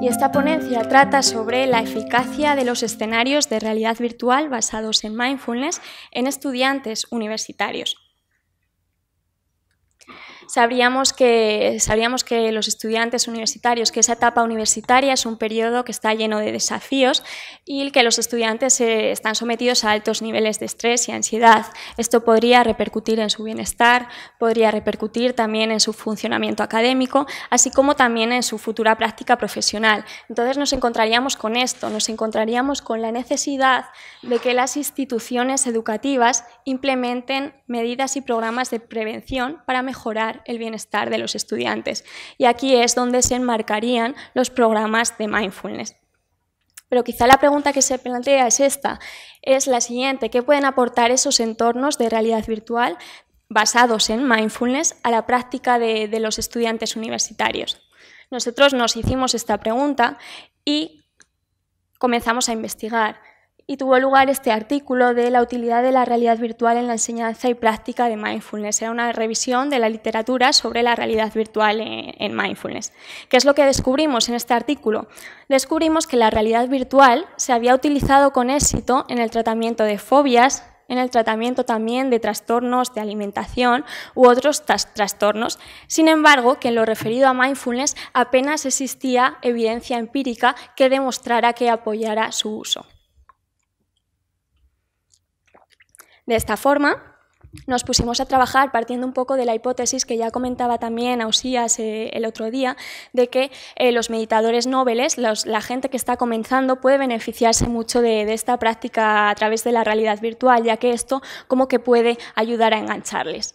Y esta ponencia trata sobre la eficacia de los escenarios de realidad virtual basados en mindfulness en estudiantes universitarios. Sabríamos que, sabríamos que los estudiantes universitarios, que esa etapa universitaria es un periodo que está lleno de desafíos y que los estudiantes eh, están sometidos a altos niveles de estrés y ansiedad. Esto podría repercutir en su bienestar, podría repercutir también en su funcionamiento académico, así como también en su futura práctica profesional. Entonces nos encontraríamos con esto, nos encontraríamos con la necesidad de que las instituciones educativas implementen medidas y programas de prevención para mejorar el bienestar de los estudiantes. Y aquí es donde se enmarcarían los programas de mindfulness. Pero quizá la pregunta que se plantea es esta, es la siguiente, ¿qué pueden aportar esos entornos de realidad virtual basados en mindfulness a la práctica de, de los estudiantes universitarios? Nosotros nos hicimos esta pregunta y comenzamos a investigar y tuvo lugar este artículo de la utilidad de la realidad virtual en la enseñanza y práctica de mindfulness. Era una revisión de la literatura sobre la realidad virtual en, mindfulness. ¿Qué es lo que descubrimos en este artículo? Descubrimos que la realidad virtual se había utilizado con éxito en el tratamiento de fobias, en el tratamiento también de trastornos de alimentación u otros trastornos. Sin embargo, que en lo referido a mindfulness apenas existía evidencia empírica que demostrara que apoyara su uso. De esta forma, nos pusimos a trabajar partiendo un poco de la hipótesis que ya comentaba también Ausías eh, el otro día, de que eh, los meditadores nobles, la gente que está comenzando, puede beneficiarse mucho de, esta práctica a través de la realidad virtual, ya que esto como que puede ayudar a engancharles.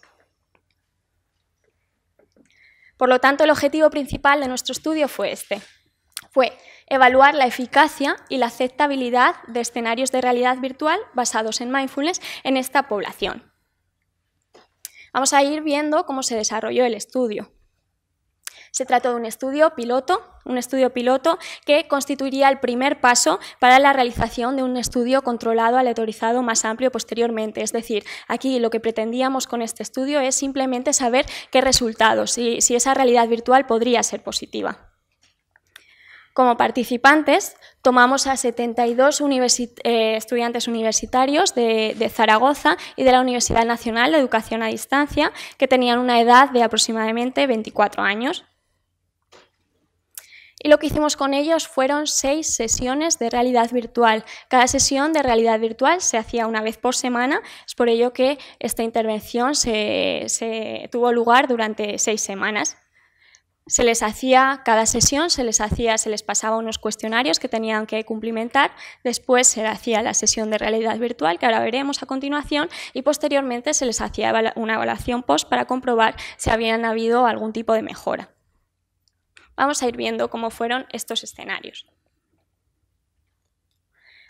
Por lo tanto, el objetivo principal de nuestro estudio fue este. Fue evaluar la eficacia y la aceptabilidad de escenarios de realidad virtual basados en mindfulness en esta población. Vamos a ir viendo cómo se desarrolló el estudio. Se trató de un estudio piloto, un estudio piloto que constituiría el primer paso para la realización de un estudio controlado aleatorizado más amplio posteriormente. Es decir, aquí lo que pretendíamos con este estudio es simplemente saber qué resultados, si, si esa realidad virtual podría ser positiva. Como participantes, tomamos a 72 eh, estudiantes universitarios de, Zaragoza y de la Universidad Nacional de Educación a Distancia, que tenían una edad de aproximadamente 24 años. Y lo que hicimos con ellos fueron seis sesiones de realidad virtual. Cada sesión de realidad virtual se hacía una vez por semana, es por ello que esta intervención se tuvo lugar durante seis semanas. Se les hacía, cada sesión se les hacía, se les pasaba unos cuestionarios que tenían que cumplimentar, después se hacía la sesión de realidad virtual, que ahora veremos a continuación, y posteriormente se les hacía una evaluación post para comprobar si habían habido algún tipo de mejora. Vamos a ir viendo cómo fueron estos escenarios.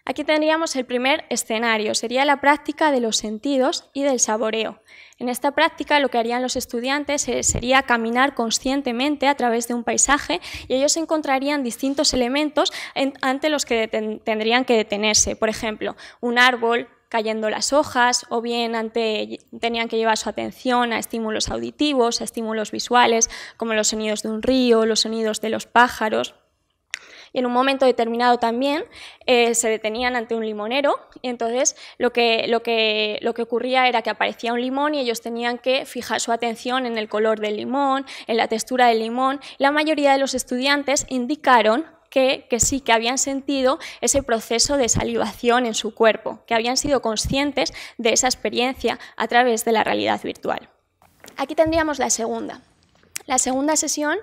Aquí tendríamos el primer escenario, sería la práctica de los sentidos y del saboreo. En esta práctica lo que harían los estudiantes eh, sería caminar conscientemente a través de un paisaje y ellos encontrarían distintos elementos ante los que tendrían que detenerse. Por ejemplo, un árbol cayendo las hojas o bien ante, tenían que llevar su atención a estímulos auditivos, a estímulos visuales como los sonidos de un río, los sonidos de los pájaros y en un momento determinado también eh, se detenían ante un limonero y entonces lo que, lo, que, lo que ocurría era que aparecía un limón y ellos tenían que fijar su atención en el color del limón, en la textura del limón. La mayoría de los estudiantes indicaron que, que, sí, que habían sentido ese proceso de salivación en su cuerpo, que habían sido conscientes de esa experiencia a través de la realidad virtual. Aquí tendríamos la segunda. La segunda sesión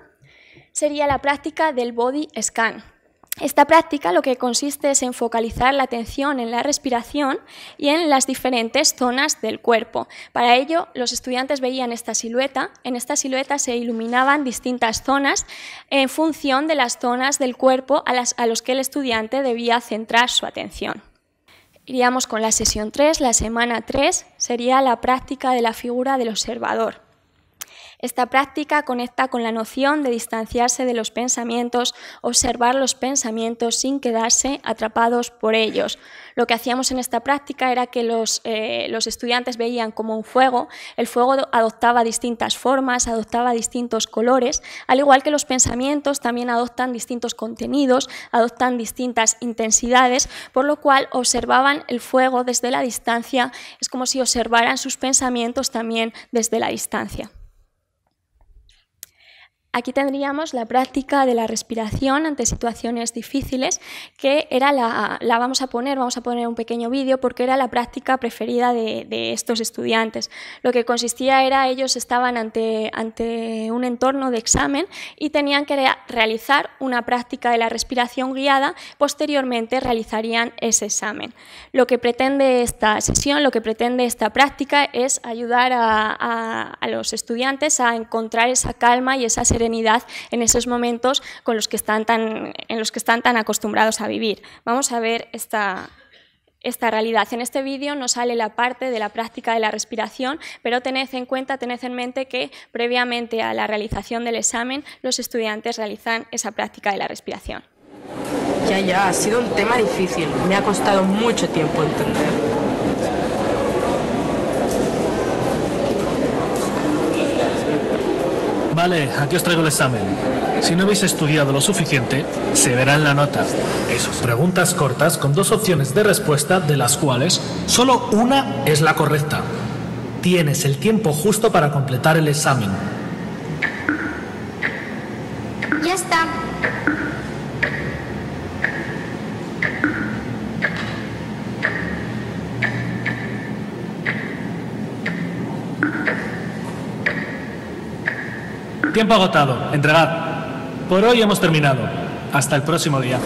sería la práctica del body scan, esta práctica lo que consiste es en focalizar la atención en la respiración y en las diferentes zonas del cuerpo. Para ello, los estudiantes veían esta silueta. En esta silueta se iluminaban distintas zonas en función de las zonas del cuerpo a, las, a los que el estudiante debía centrar su atención. Iríamos con la sesión 3. La semana 3 sería la práctica de la figura del observador. Esta práctica conecta con la noción de distanciarse de los pensamientos, observar los pensamientos sin quedarse atrapados por ellos. Lo que hacíamos en esta práctica era que los, eh, los estudiantes veían como un fuego, el fuego adoptaba distintas formas, adoptaba distintos colores, al igual que los pensamientos también adoptan distintos contenidos, adoptan distintas intensidades, por lo cual observaban el fuego desde la distancia, es como si observaran sus pensamientos también desde la distancia. Aquí tendríamos la práctica de la respiración ante situaciones difíciles, que era la, vamos a poner, vamos a poner un pequeño vídeo porque era la práctica preferida de, estos estudiantes. Lo que consistía era ellos estaban ante, ante un entorno de examen y tenían que realizar una práctica de la respiración guiada, posteriormente realizarían ese examen. Lo que pretende esta sesión, lo que pretende esta práctica es ayudar a, a los estudiantes a encontrar esa calma y esa serenidad en esos momentos con los que están tan, en los que están tan acostumbrados a vivir. Vamos a ver esta, esta realidad. En este vídeo no sale la parte de la práctica de la respiración, pero tened en cuenta, tened en mente que previamente a la realización del examen los estudiantes realizan esa práctica de la respiración. Ya, ya, ha sido un tema difícil. Me ha costado mucho tiempo entender. Vale, aquí os traigo el examen. Si no habéis estudiado lo suficiente, se verá en la nota. Eso, preguntas cortas con dos opciones de respuesta de las cuales solo una es la correcta. Tienes el tiempo justo para completar el examen. Ya está. Tiempo agotado. Entregar. Por hoy hemos terminado. Hasta el próximo día.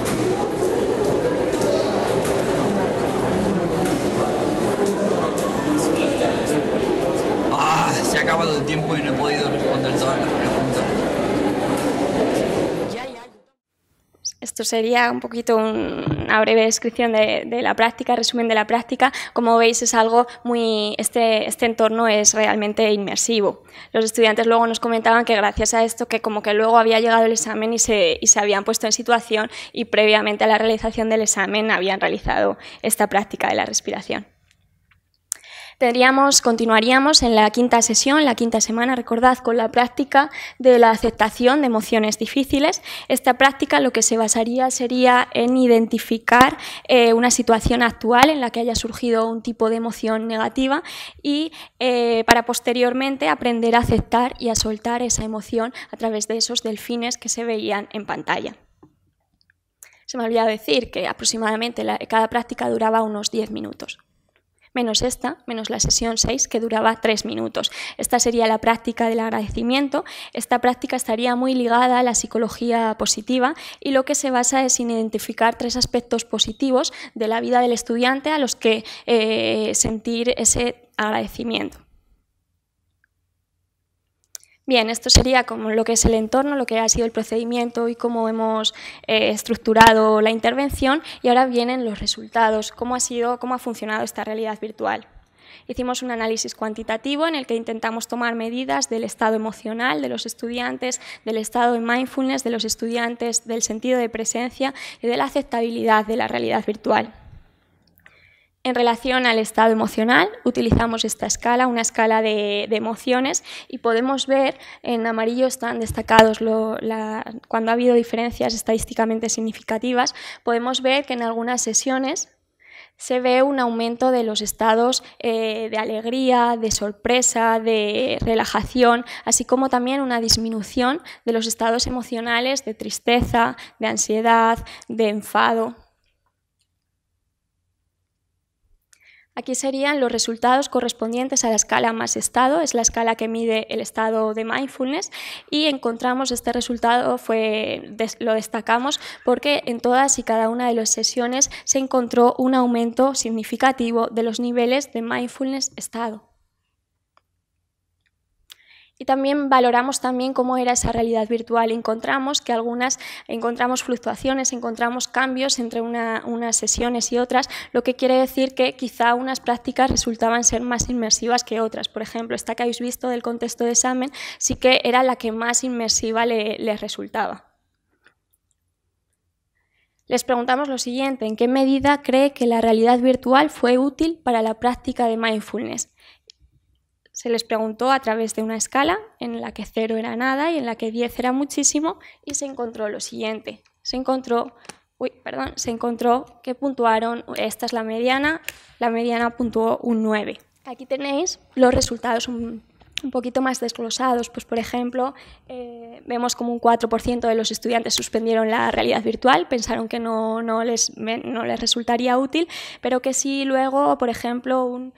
Ah, se ha acabado el tiempo y no he podido responder todas las preguntas. Esto sería un poquito una breve descripción de, la práctica, resumen de la práctica. Como veis, es algo muy. Este, este entorno es realmente inmersivo. Los estudiantes luego nos comentaban que gracias a esto, que como que luego había llegado el examen y se, y se habían puesto en situación y previamente a la realización del examen habían realizado esta práctica de la respiración continuaríamos en la quinta sesión, la quinta semana, recordad, con la práctica de la aceptación de emociones difíciles. Esta práctica lo que se basaría sería en identificar eh, una situación actual en la que haya surgido un tipo de emoción negativa y eh, para posteriormente aprender a aceptar y a soltar esa emoción a través de esos delfines que se veían en pantalla. Se me olvidó decir que aproximadamente cada práctica duraba unos 10 minutos menos esta, menos la sesión 6, que duraba 3 minutos. Esta sería la práctica del agradecimiento. Esta práctica estaría muy ligada a la psicología positiva y lo que se basa es en identificar tres aspectos positivos de la vida del estudiante a los que eh, sentir ese agradecimiento. Bien, esto sería como lo que es el entorno, lo que ha sido el procedimiento y cómo hemos eh, estructurado la intervención y ahora vienen los resultados, cómo ha sido, cómo ha funcionado esta realidad virtual. Hicimos un análisis cuantitativo en el que intentamos tomar medidas del estado emocional de los estudiantes, del estado de mindfulness de los estudiantes, del sentido de presencia y de la aceptabilidad de la realidad virtual. En relación al estado emocional, utilizamos esta escala, una escala de, emociones, y podemos ver, en amarillo están destacados cuando ha habido diferencias estadísticamente significativas, podemos ver que en algunas sesiones se ve un aumento de los estados eh, de alegría, de sorpresa, de relajación, así como también una disminución de los estados emocionales de tristeza, de ansiedad, de enfado. Aquí serían los resultados correspondientes a la escala más estado, es la escala que mide el estado de mindfulness y encontramos este resultado, fue, lo destacamos porque en todas y cada una de las sesiones se encontró un aumento significativo de los niveles de mindfulness estado. Y también valoramos también cómo era esa realidad virtual. Encontramos que algunas encontramos fluctuaciones, encontramos cambios entre unas sesiones y otras, lo que quiere decir que quizá unas prácticas resultaban ser más inmersivas que otras. Por ejemplo, esta que habéis visto del contexto de examen sí que era la que más inmersiva le, les resultaba. Les preguntamos lo siguiente, ¿en qué medida cree que la realidad virtual fue útil para la práctica de mindfulness? Se les preguntó a través de una escala en la que 0 era nada y en la que 10 era muchísimo y se encontró lo siguiente. Se encontró, uy, perdón, se encontró que puntuaron, esta es la mediana, la mediana puntuó un 9. Aquí tenéis los resultados un, poquito más desglosados. Pues, por ejemplo, eh, vemos como un 4% de los estudiantes suspendieron la realidad virtual, pensaron que no, no, les, no les resultaría útil, pero que sí luego, por ejemplo, un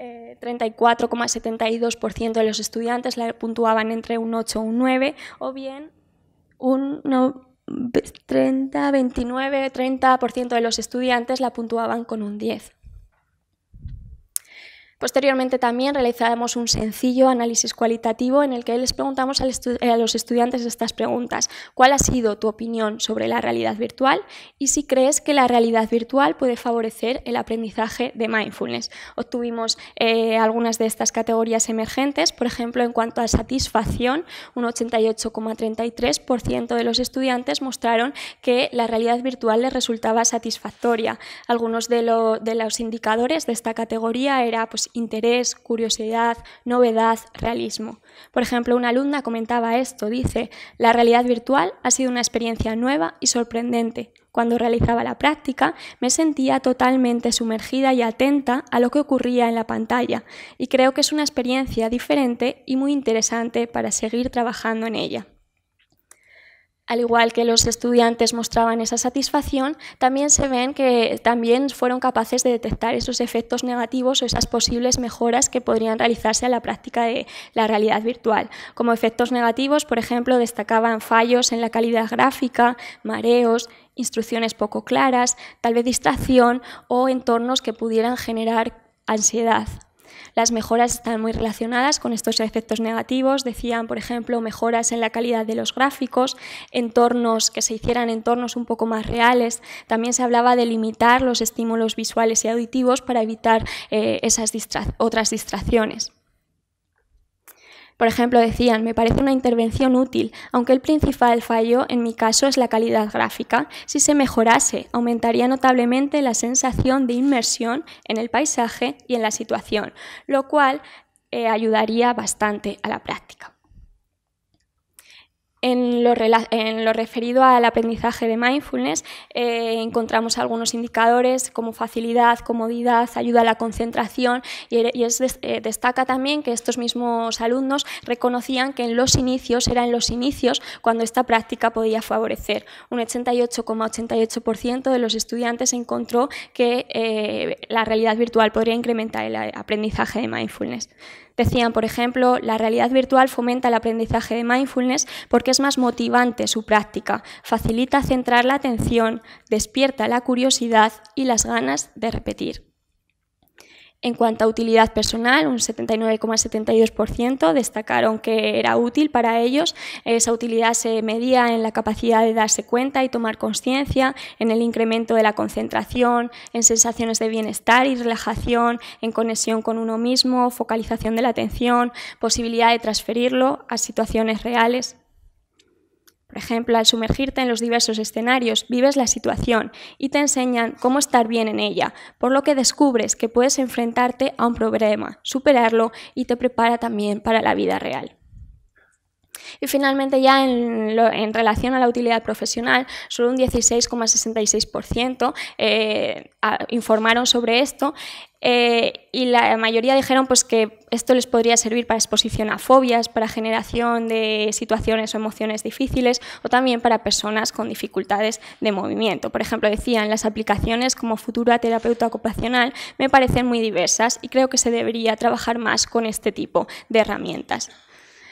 34,72% eh, de los estudiantes la puntuaban entre un 8 o un 9, o bien un 30, 29, 30% de los estudiantes la puntuaban con un 10. Posteriormente también realizamos un sencillo análisis cualitativo en el que les preguntamos a los estudiantes estas preguntas. ¿Cuál ha sido tu opinión sobre la realidad virtual? Y si crees que la realidad virtual puede favorecer el aprendizaje de mindfulness. Obtuvimos eh, algunas de estas categorías emergentes, por ejemplo, en cuanto a satisfacción, un 88,33% de los estudiantes mostraron que la realidad virtual les resultaba satisfactoria. Algunos de, de los indicadores de esta categoría era pues, interés, curiosidad, novedad, realismo. Por ejemplo, una alumna comentaba esto, dice, la realidad virtual ha sido una experiencia nueva y sorprendente. Cuando realizaba la práctica me sentía totalmente sumergida y atenta a lo que ocurría en la pantalla y creo que es una experiencia diferente y muy interesante para seguir trabajando en ella al igual que los estudiantes mostraban esa satisfacción, también se ven que también fueron capaces de detectar esos efectos negativos o esas posibles mejoras que podrían realizarse a la práctica de la realidad virtual. Como efectos negativos, por ejemplo, destacaban fallos en la calidad gráfica, mareos, instrucciones poco claras, tal vez distracción o entornos que pudieran generar ansiedad. Las mejoras están muy relacionadas con estos efectos negativos. Decían, por ejemplo, mejoras en la calidad de los gráficos, entornos que se hicieran entornos un poco más reales. También se hablaba de limitar los estímulos visuales y auditivos para evitar eh, esas otras distracciones. Por ejemplo, decían, me parece una intervención útil, aunque el principal fallo en mi caso es la calidad gráfica. Si se mejorase, aumentaría notablemente la sensación de inmersión en el paisaje y en la situación, lo cual eh, ayudaría bastante a la práctica. En lo, referido al aprendizaje de mindfulness, eh, encontramos algunos indicadores como facilidad, comodidad, ayuda a la concentración y, eh, destaca también que estos mismos alumnos reconocían que en los inicios, era en los inicios cuando esta práctica podía favorecer. Un 88,88% de los estudiantes encontró que eh, la realidad virtual podría incrementar el aprendizaje de mindfulness. Decían, por ejemplo, la realidad virtual fomenta el aprendizaje de mindfulness porque es más motivante su práctica, facilita centrar la atención, despierta la curiosidad y las ganas de repetir. En cuanto a utilidad personal, un 79,72% destacaron que era útil para ellos. Esa utilidad se medía en la capacidad de darse cuenta y tomar conciencia, en el incremento de la concentración, en sensaciones de bienestar y relajación, en conexión con uno mismo, focalización de la atención, posibilidad de transferirlo a situaciones reales. Por ejemplo, al sumergirte en los diversos escenarios, vives la situación y te enseñan cómo estar bien en ella, por lo que descubres que puedes enfrentarte a un problema, superarlo y te prepara también para la vida real. Y finalmente ya en, relación a la utilidad profesional, solo un 16,66% eh, informaron sobre esto eh, y la mayoría dijeron pues, que esto les podría servir para exposición a fobias, para generación de situaciones o emociones difíciles o también para personas con dificultades de movimiento. Por ejemplo, decían, las aplicaciones como futura terapeuta ocupacional me parecen muy diversas y creo que se debería trabajar más con este tipo de herramientas.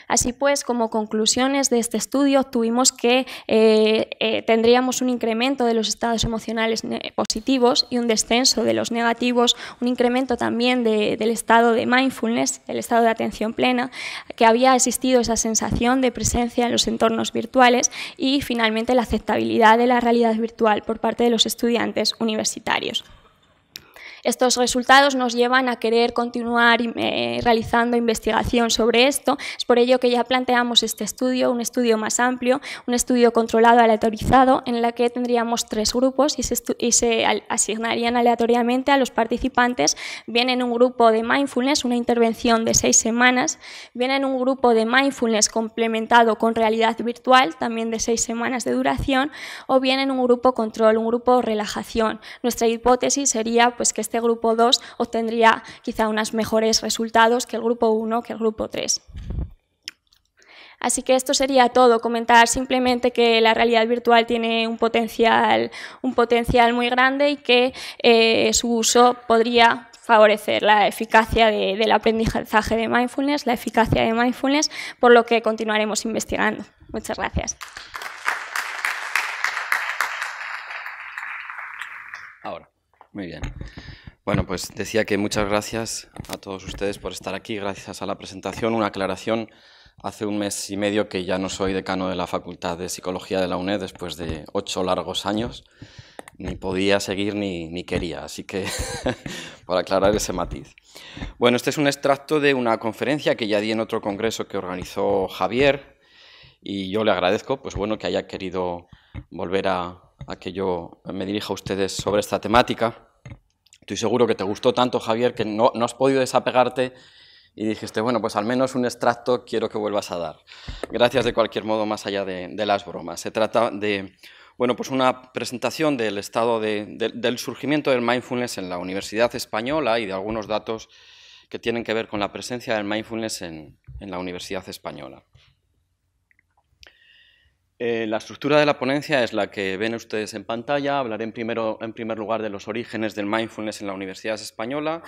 Así pues, como conclusiones de este estudio, tuvimos que eh, eh, tendríamos un incremento de los estados emocionales positivos y un descenso de los negativos, un incremento también del estado de mindfulness, el estado de atención plena, que había existido esa sensación de presencia en los entornos virtuales y finalmente la aceptabilidad de la realidad virtual por parte de los estudiantes universitarios. Estos resultados nos llevan a querer continuar eh, realizando investigación sobre esto. Es por ello que ya planteamos este estudio, un estudio más amplio, un estudio controlado aleatorizado, en el que tendríamos tres grupos y se, asignarían aleatoriamente a los participantes, bien en un grupo de mindfulness, una intervención de seis semanas, bien en un grupo de mindfulness complementado con realidad virtual, también de seis semanas de duración, o bien en un grupo control, un grupo relajación. Nuestra hipótesis sería pues, que este grupo 2 obtendría quizá unos mejores resultados que el grupo 1, que el grupo 3. Así que esto sería todo, comentar simplemente que la realidad virtual tiene un potencial, un potencial muy grande y que eh, su uso podría favorecer la eficacia del aprendizaje de mindfulness, la eficacia de mindfulness, por lo que continuaremos investigando. Muchas gracias. Ahora, muy bien. Bueno, pues decía que muchas gracias a todos ustedes por estar aquí, gracias a la presentación. Una aclaración, hace un mes y medio que ya no soy decano de la Facultad de Psicología de la UNED después de ocho largos años. Ni podía seguir ni, quería, así que para aclarar ese matiz. Bueno, este es un extracto de una conferencia que ya di en otro congreso que organizó Javier y yo le agradezco, pues bueno, que haya querido volver a que yo me dirija a ustedes sobre esta temática. Estoy seguro que te gustó tanto, Javier, que no, has podido desapegarte y dijiste, bueno, pues al menos un extracto quiero que vuelvas a dar. Gracias de cualquier modo, más allá de, las bromas. Se trata de bueno, pues una presentación del estado del surgimiento del mindfulness en la Universidad Española y de algunos datos que tienen que ver con la presencia del mindfulness en la Universidad Española. Eh, la estructura de la ponencia es la que ven ustedes en pantalla. Hablaré en, primero, en primer lugar de los orígenes del mindfulness en la Universidad Española.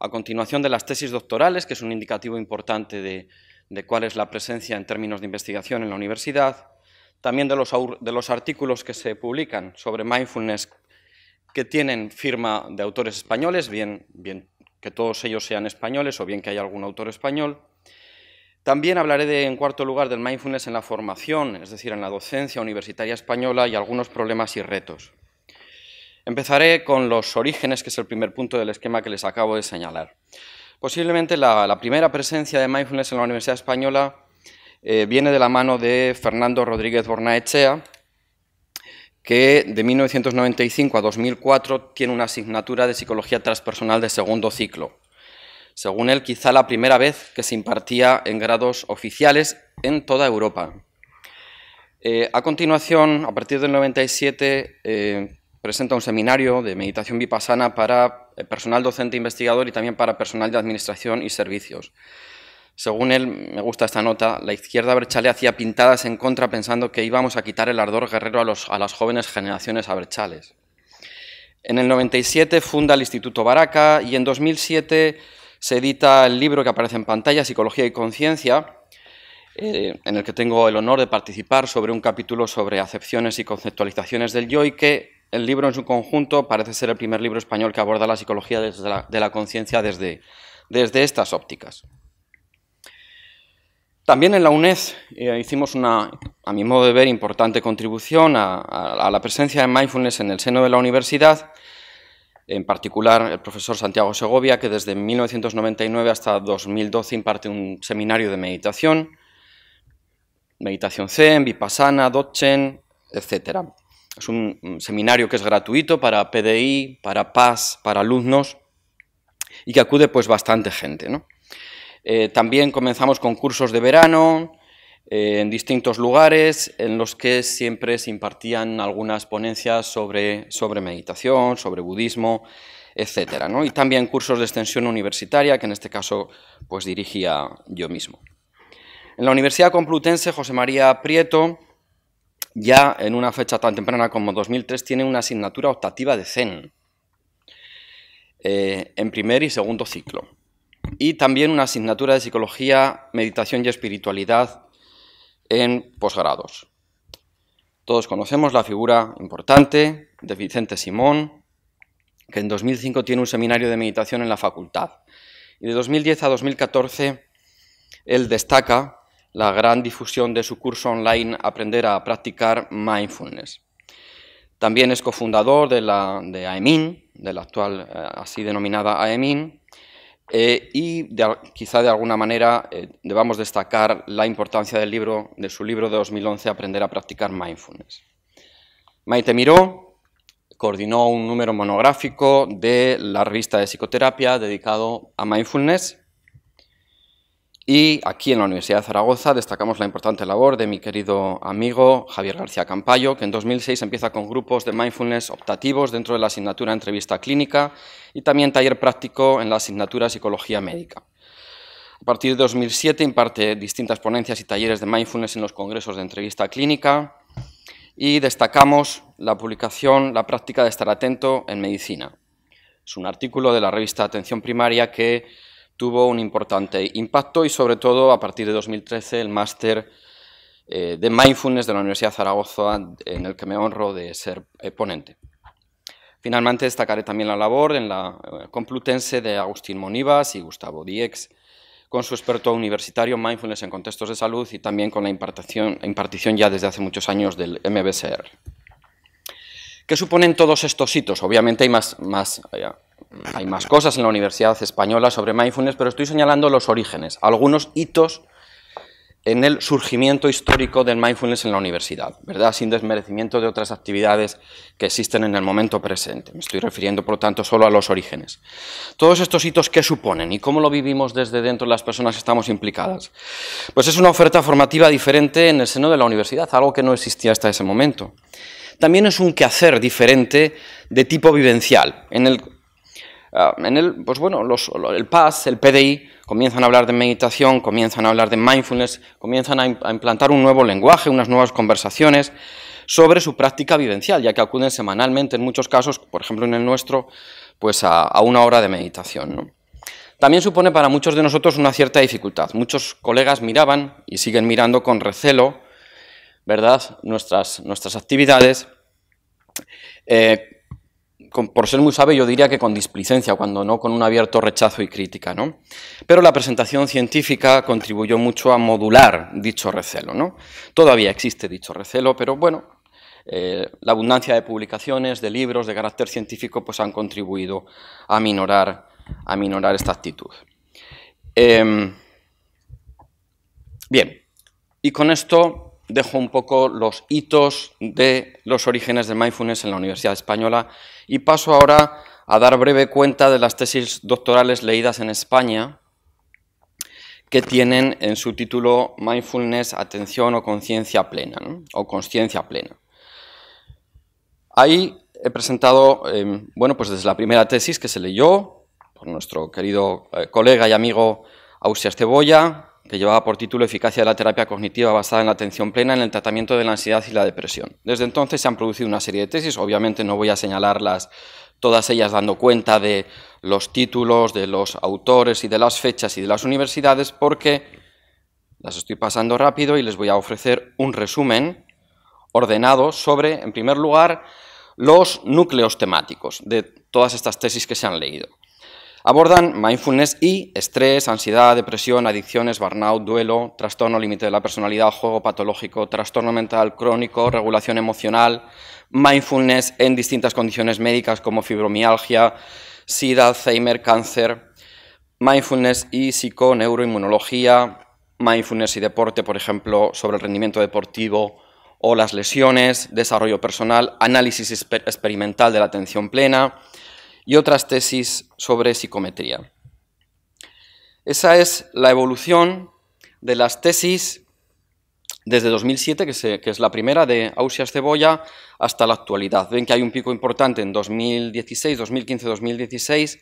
A continuación de las tesis doctorales, que es un indicativo importante de, cuál es la presencia en términos de investigación en la universidad. También de los, de los artículos que se publican sobre mindfulness que tienen firma de autores españoles, bien, bien que todos ellos sean españoles o bien que haya algún autor español. También hablaré de, en cuarto lugar del mindfulness en la formación, es decir, en la docencia universitaria española y algunos problemas y retos. Empezaré con los orígenes, que es el primer punto del esquema que les acabo de señalar. Posiblemente la, primera presencia de mindfulness en la Universidad Española eh, viene de la mano de Fernando Rodríguez Bornaechea, que de 1995 a 2004 tiene una asignatura de psicología transpersonal de segundo ciclo según él, quizá la primera vez que se impartía en grados oficiales en toda Europa. Eh, a continuación, a partir del 97, eh, presenta un seminario de meditación vipassana para eh, personal docente investigador y también para personal de administración y servicios. Según él, me gusta esta nota, la izquierda Berchale hacía pintadas en contra pensando que íbamos a quitar el ardor guerrero a, a las jóvenes generaciones aberchales. En el 97 funda el Instituto Baraca y en 2007 se edita el libro que aparece en pantalla, Psicología y Conciencia, eh, en el que tengo el honor de participar sobre un capítulo sobre acepciones y conceptualizaciones del yo y que el libro en su conjunto parece ser el primer libro español que aborda la psicología de la conciencia desde, estas ópticas. También en la UNED eh, hicimos una, a mi modo de ver, importante contribución a, la presencia de mindfulness en el seno de la universidad en particular el profesor Santiago Segovia, que desde 1999 hasta 2012 imparte un seminario de meditación, meditación Zen, Vipassana, Dochen, etc. Es un seminario que es gratuito para PDI, para PAS, para alumnos y que acude pues bastante gente. Eh, también comenzamos con cursos de verano, en distintos lugares en los que siempre se impartían algunas ponencias sobre, sobre meditación, sobre budismo, etc. Y también cursos de extensión universitaria, que en este caso pues dirigía yo mismo. En la Universidad Complutense, José María Prieto, ya en una fecha tan temprana como 2003, tiene una asignatura optativa de Zen, eh, en primer y segundo ciclo. y también una asignatura de Psicología, Meditación y Espiritualidad en posgrados. Todos conocemos la figura importante de Vicente Simón, que en 2005 tiene un seminario de meditación en la facultad. Y de 2010 a 2014 él destaca la gran difusión de su curso online Aprender a practicar mindfulness. También es cofundador de, la, de AEMIN, de la actual eh, así denominada AEMIN, eh, y quizá de alguna manera eh, debamos destacar la importancia del libro, de su libro de 2011, Aprender a practicar mindfulness. Maite Miró coordinó un número monográfico de la revista de psicoterapia dedicado a mindfulness y aquí en la Universidad de Zaragoza destacamos la importante labor de mi querido amigo Javier García Campayo, que en 2006 empieza con grupos de mindfulness optativos dentro de la asignatura Entrevista Clínica y también taller práctico en la asignatura Psicología Médica. A partir de 2007 imparte distintas ponencias y talleres de mindfulness en los congresos de entrevista clínica y destacamos la publicación La práctica de estar atento en medicina. Es un artículo de la revista Atención Primaria que tuvo un importante impacto y sobre todo a partir de 2013 el máster eh, de Mindfulness de la Universidad de Zaragoza en el que me honro de ser eh, ponente. Finalmente destacaré también la labor en la eh, Complutense de Agustín Monivas y Gustavo Diex con su experto universitario Mindfulness en contextos de salud y también con la impartición, impartición ya desde hace muchos años del MBSR. ¿Qué suponen todos estos hitos? Obviamente hay más, cosas en la Universidad Española sobre mindfulness, pero estoy señalando los orígenes, algunos hitos en el surgimiento histórico del mindfulness en la universidad, ¿verdad? Sin desmerecimiento de otras actividades que existen en el momento presente. Me estoy refiriendo, por lo tanto, solo a los orígenes. Todos estos hitos, ¿qué suponen y cómo lo vivimos desde dentro de las personas que estamos implicadas? Pues es una oferta formativa diferente en el seno de la universidad, algo que no existía hasta ese momento. También es un quehacer diferente de tipo vivencial, en el Ah, en el, pues bueno, el PAS, el PDI, comienzan a hablar de meditación, comienzan a hablar de mindfulness, comienzan a, implantar un nuevo lenguaje, unas nuevas conversaciones sobre su práctica vivencial, ya que acuden semanalmente en muchos casos, por ejemplo en el nuestro, pues a, una hora de meditación. También supone para muchos de nosotros una cierta dificultad. Muchos colegas miraban y siguen mirando con recelo, ¿verdad?, nuestras, nuestras actividades. Eh, por ser muy sabe, yo diría que con displicencia, cuando no con un abierto rechazo y crítica. ¿no? Pero la presentación científica contribuyó mucho a modular dicho recelo. ¿no? Todavía existe dicho recelo, pero bueno, eh, la abundancia de publicaciones, de libros de carácter científico, pues han contribuido a minorar, a minorar esta actitud. Em, bien, y con esto dejo un poco los hitos de los orígenes del mindfulness en la Universidad Española y paso ahora a dar breve cuenta de las tesis doctorales leídas en España que tienen en su título Mindfulness, Atención o Conciencia Plena, o Conciencia Plena. Ahí he presentado, em, bueno, pues desde la primera tesis que se leyó por nuestro querido eh, colega y amigo Ausias Cebolla, que llevaba por título Eficacia de la terapia cognitiva basada en la atención plena en el tratamiento de la ansiedad y la depresión. Desde entonces se han producido una serie de tesis, obviamente no voy a señalarlas todas ellas dando cuenta de los títulos, de los autores y de las fechas y de las universidades, porque las estoy pasando rápido y les voy a ofrecer un resumen ordenado sobre, en primer lugar, los núcleos temáticos de todas estas tesis que se han leído. Abordan mindfulness y estrés, ansiedad, depresión, adicciones, burnout, duelo, trastorno límite de la personalidad, juego patológico, trastorno mental crónico, regulación emocional, mindfulness en distintas condiciones médicas como fibromialgia, SIDA, Alzheimer, cáncer, mindfulness y psiconeuroinmunología, mindfulness y deporte, por ejemplo, sobre el rendimiento deportivo o las lesiones, desarrollo personal, análisis experimental de la atención plena, y otras tesis sobre psicometría. Esa es la evolución de las tesis desde 2007, que, es la primera de Ausias Cebolla, hasta la actualidad. Ven que hay un pico importante en 2016, 2015, 2016.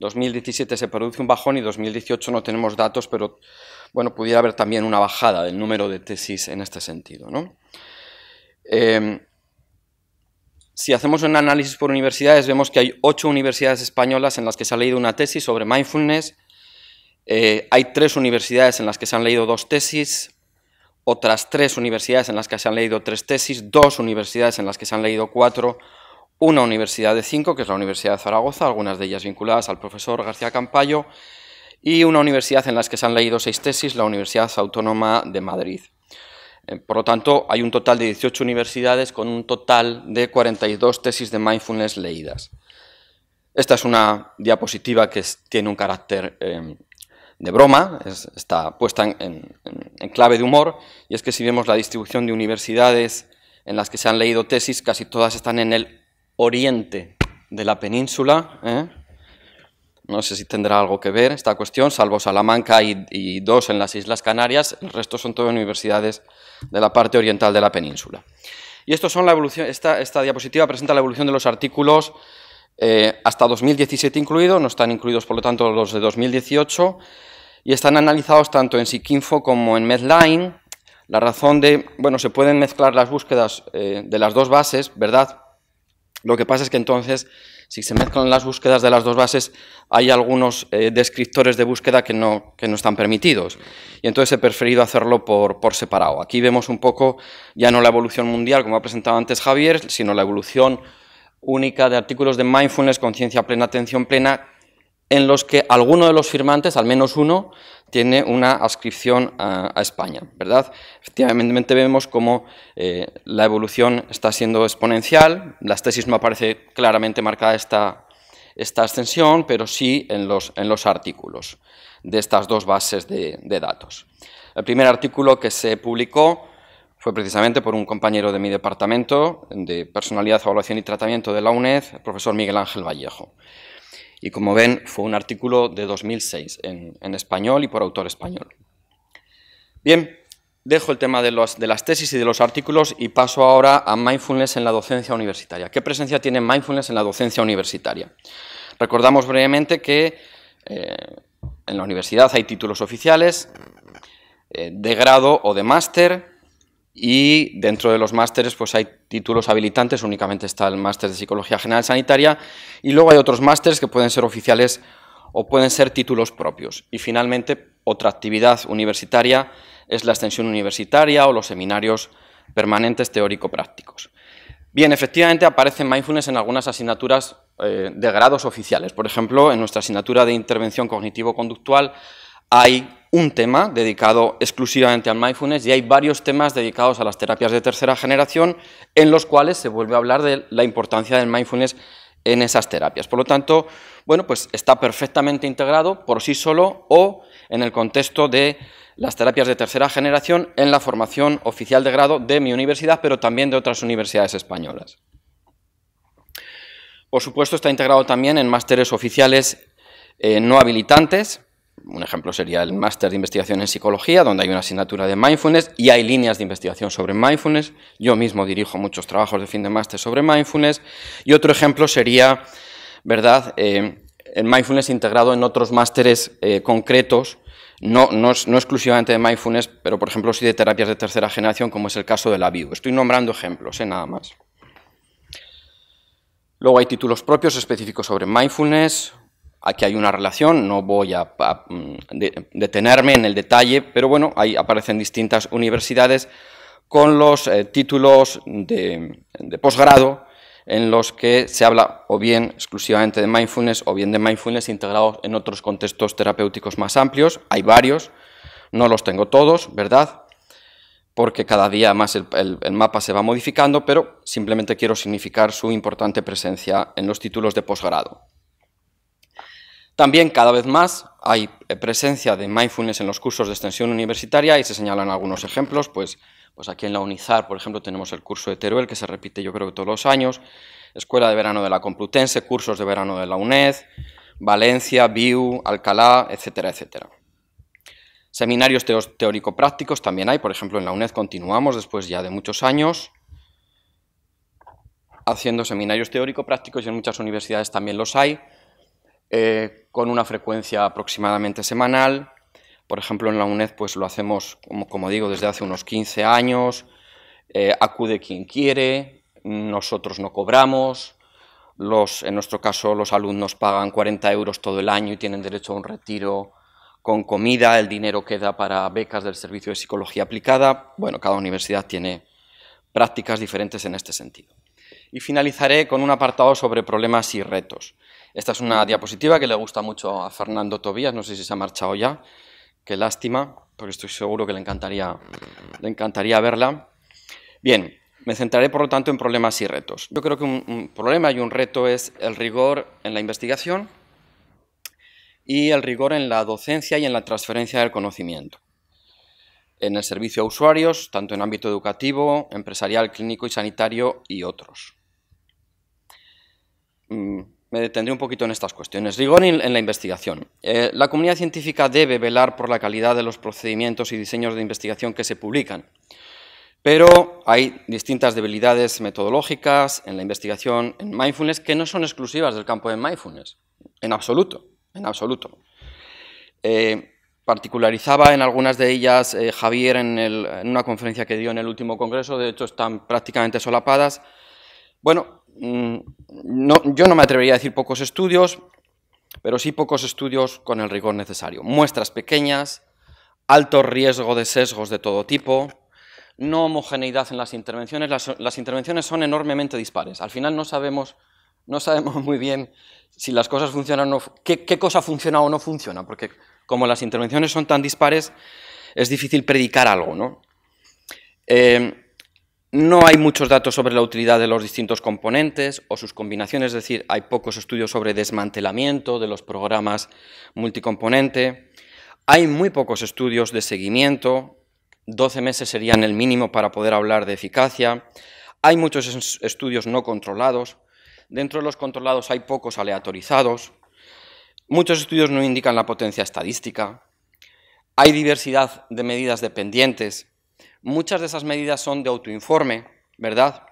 2017 se produce un bajón y 2018 no tenemos datos, pero bueno, pudiera haber también una bajada del número de tesis en este sentido. ¿no? Eh, si hacemos un análisis por universidades, vemos que hay ocho universidades españolas en las que se ha leído una tesis sobre mindfulness Eh, hay tres universidades en las que se han leído dos tesis, otras tres universidades en las que se han leído tres tesis, dos universidades en las que se han leído cuatro, una universidad de cinco, que es la Universidad de Zaragoza, algunas de ellas vinculadas al profesor García Campayo, y una universidad en las que se han leído seis tesis, la Universidad Autónoma de Madrid. Eh, por lo tanto, hay un total de 18 universidades con un total de 42 tesis de mindfulness leídas. Esta es una diapositiva que tiene un carácter eh, de broma, está puesta en, clave de humor, y es que si vemos la distribución de universidades en las que se han leído tesis, casi todas están en el oriente de la península. ¿eh? No sé si tendrá algo que ver esta cuestión, salvo Salamanca y, dos en las Islas Canarias, el resto son todas universidades de la parte oriental de la península. Y esto son la evolución, esta, esta diapositiva presenta la evolución de los artículos eh, hasta 2017 incluido, no están incluidos por lo tanto los de 2018, y están analizados tanto en Sikinfo como en Medline. La razón de, bueno, se pueden mezclar las búsquedas eh, de las dos bases, ¿verdad? Lo que pasa es que entonces, si se mezclan las búsquedas de las dos bases, hay algunos eh, descriptores de búsqueda que no, que no, están permitidos. Y entonces he preferido hacerlo por, por separado. Aquí vemos un poco ya no la evolución mundial, como ha presentado antes Javier, sino la evolución única de artículos de mindfulness, conciencia plena, atención plena, en los que alguno de los firmantes, al menos uno, tiene una adscripción a, España, ¿verdad? Efectivamente vemos cómo eh, la evolución está siendo exponencial, las tesis no aparece claramente marcada esta, esta ascensión, pero sí en los, en los artículos de estas dos bases de, de datos. El primer artículo que se publicó fue precisamente por un compañero de mi departamento de Personalidad, Evaluación y Tratamiento de la UNED, el profesor Miguel Ángel Vallejo. Y como ven, fue un artículo de 2006 en, español y por autor español. Bien, dejo el tema de, las tesis y de los artículos y paso ahora a mindfulness en la docencia universitaria. ¿Qué presencia tiene mindfulness en la docencia universitaria? Recordamos brevemente que eh, en la universidad hay títulos oficiales eh, de grado o de máster y dentro de los másteres pues hay títulos habilitantes, únicamente está el máster de Psicología General Sanitaria y luego hay otros másteres que pueden ser oficiales o pueden ser títulos propios. Y finalmente, otra actividad universitaria es la extensión universitaria o los seminarios permanentes teórico-prácticos. Bien, efectivamente aparece mindfulness en algunas asignaturas eh, de grados oficiales. Por ejemplo, en nuestra asignatura de intervención cognitivo-conductual hay un tema dedicado exclusivamente al mindfulness y hay varios temas dedicados a las terapias de tercera generación en los cuales se vuelve a hablar de la importancia del mindfulness en esas terapias. Por lo tanto, bueno, pues está perfectamente integrado por sí solo o en el contexto de las terapias de tercera generación en la formación oficial de grado de mi universidad, pero también de otras universidades españolas. Por supuesto, está integrado también en másteres oficiales eh, no habilitantes, un ejemplo sería el máster de investigación en psicología, donde hay una asignatura de mindfulness y hay líneas de investigación sobre mindfulness. Yo mismo dirijo muchos trabajos de fin de máster sobre mindfulness. Y otro ejemplo sería, ¿verdad?, eh, el mindfulness integrado en otros másteres eh, concretos, no, no, exclusivamente de mindfulness, pero por ejemplo sí de terapias de tercera generación, como es el caso de la VIU. Estoy nombrando ejemplos, ¿eh? nada más. Luego hay títulos propios específicos sobre mindfulness, Aquí hay una relación, no voy a, mm, detenerme en el detalle, pero bueno, ahí aparecen distintas universidades con los eh, títulos de, posgrado en los que se habla o bien exclusivamente de mindfulness o bien de mindfulness integrados en otros contextos terapéuticos más amplios. Hay varios, no los tengo todos, ¿verdad? Porque cada día más el mapa se va modificando, pero simplemente quiero significar su importante presencia en los títulos de posgrado. También cada vez más hay eh, presencia de mindfulness en los cursos de extensión universitaria y se señalan algunos ejemplos, pues, pues aquí en la UNIZAR, por ejemplo, tenemos el curso de Teruel, que se repite yo creo que todos los años, Escuela de Verano de la Complutense, cursos de verano de la UNED, Valencia, BIU, Alcalá, etcétera, etcétera. Seminarios teórico-prácticos también hay, por ejemplo, en la UNED continuamos después ya de muchos años haciendo seminarios teórico-prácticos y en muchas universidades también los hay. Eh, con una frecuencia aproximadamente semanal. Por ejemplo, en la UNED pues lo hacemos, como, digo, desde hace unos 15 años. Eh, acude quien quiere, nosotros no cobramos. En nuestro caso, los alumnos pagan 40 euros todo el año y tienen derecho a un retiro con comida, el dinero queda para becas del Servicio de Psicología Aplicada. Bueno, cada universidad tiene prácticas diferentes en este sentido. Y finalizaré con un apartado sobre problemas y retos. Esta es una diapositiva que le gusta mucho a Fernando Tobías, no sé si se ha marchado ya, qué lástima, porque estoy seguro que le encantaría, le encantaría verla. Bien, me centraré por lo tanto en problemas y retos. Yo creo que un problema y un reto es el rigor en la investigación, y el rigor en la docencia y en la transferencia del conocimiento. En el servicio a usuarios, tanto en ámbito educativo, empresarial, clínico y sanitario y otros. Me detendré un poquito en estas cuestiones. Rigor en la investigación. Eh, la comunidad científica debe velar por la calidad de los procedimientos y diseños de investigación que se publican. Pero hay distintas debilidades metodológicas en la investigación en mindfulness que no son exclusivas del campo de mindfulness, en absoluto en absoluto. Eh, particularizaba en algunas de ellas eh, Javier en, una conferencia que dio en el último congreso, de hecho están prácticamente solapadas. Bueno, mm, yo no me atrevería a decir pocos estudios, pero sí pocos estudios con el rigor necesario. Muestras pequeñas, alto riesgo de sesgos de todo tipo, no homogeneidad en las intervenciones. Las, intervenciones son enormemente dispares. Al final no sabemos, no sabemos muy bien si las cosas funcionan o no, qué, cosa funciona o no funciona, porque como las intervenciones son tan dispares, es difícil predicar algo, ¿no? Eh, no hay muchos datos sobre la utilidad de los distintos componentes o sus combinaciones, es decir, hay pocos estudios sobre desmantelamiento de los programas multicomponente. Hay muy pocos estudios de seguimiento, 12 meses serían el mínimo para poder hablar de eficacia. Hay muchos estudios no controlados, Dentro de los controlados hay pocos aleatorizados. Muchos estudios no indican la potencia estadística. Hay diversidad de medidas dependientes. Muchas de esas medidas son de autoinforme, ¿verdad?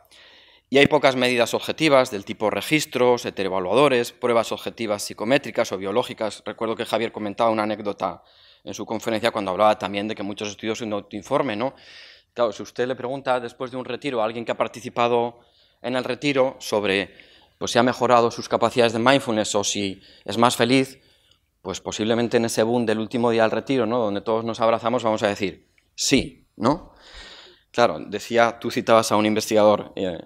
Y hay pocas medidas objetivas del tipo registros, heteroevaluadores, pruebas objetivas psicométricas o biológicas. Recuerdo que Javier comentaba una anécdota en su conferencia cuando hablaba también de que muchos estudios son de autoinforme, ¿no? Claro, si usted le pregunta después de un retiro a alguien que ha participado en el retiro sobre pues si ha mejorado sus capacidades de mindfulness o si es más feliz, pues posiblemente en ese boom del último día del retiro, ¿no? donde todos nos abrazamos, vamos a decir sí, ¿no? Claro, decía, tú citabas a un investigador eh,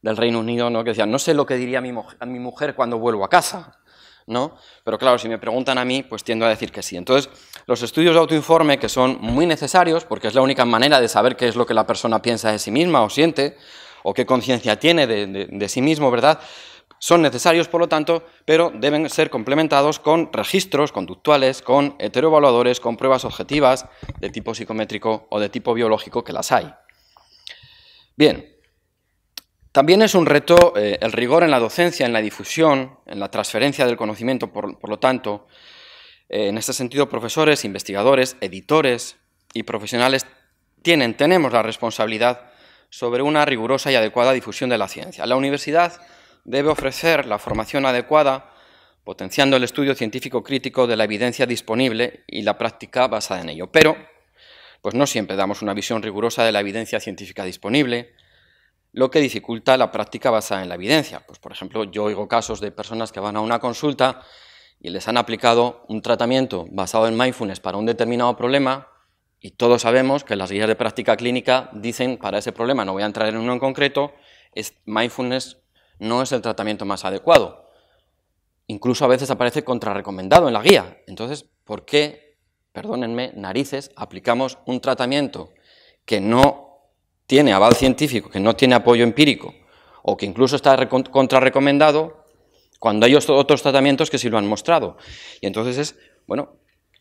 del Reino Unido, ¿no? Que decía, no sé lo que diría mi, a mi mujer cuando vuelvo a casa, ¿no? Pero claro, si me preguntan a mí, pues tiendo a decir que sí. Entonces, los estudios de autoinforme, que son muy necesarios, porque es la única manera de saber qué es lo que la persona piensa de sí misma o siente, o qué conciencia tiene de, de sí mismo, ¿verdad? Son necesarios, por lo tanto, pero deben ser complementados con registros conductuales, con heteroevaluadores, con pruebas objetivas de tipo psicométrico o de tipo biológico, que las hay. Bien, también es un reto eh, el rigor en la docencia, en la difusión, en la transferencia del conocimiento, por, lo tanto, eh, en este sentido, profesores, investigadores, editores y profesionales tienen, tenemos la responsabilidad sobre una rigurosa y adecuada difusión de la ciencia. La universidad debe ofrecer la formación adecuada, potenciando el estudio científico crítico de la evidencia disponible y la práctica basada en ello. Pero, pues no siempre damos una visión rigurosa de la evidencia científica disponible, lo que dificulta la práctica basada en la evidencia. Pues, por ejemplo, yo oigo casos de personas que van a una consulta y les han aplicado un tratamiento basado en mindfulness para un determinado problema y todos sabemos que las guías de práctica clínica dicen para ese problema, no voy a entrar en uno en concreto, es mindfulness no es el tratamiento más adecuado. Incluso a veces aparece contrarrecomendado en la guía. Entonces, ¿por qué, perdónenme, narices, aplicamos un tratamiento que no tiene aval científico, que no tiene apoyo empírico, o que incluso está contrarrecomendado, cuando hay otros tratamientos que sí lo han mostrado? Y entonces es, bueno,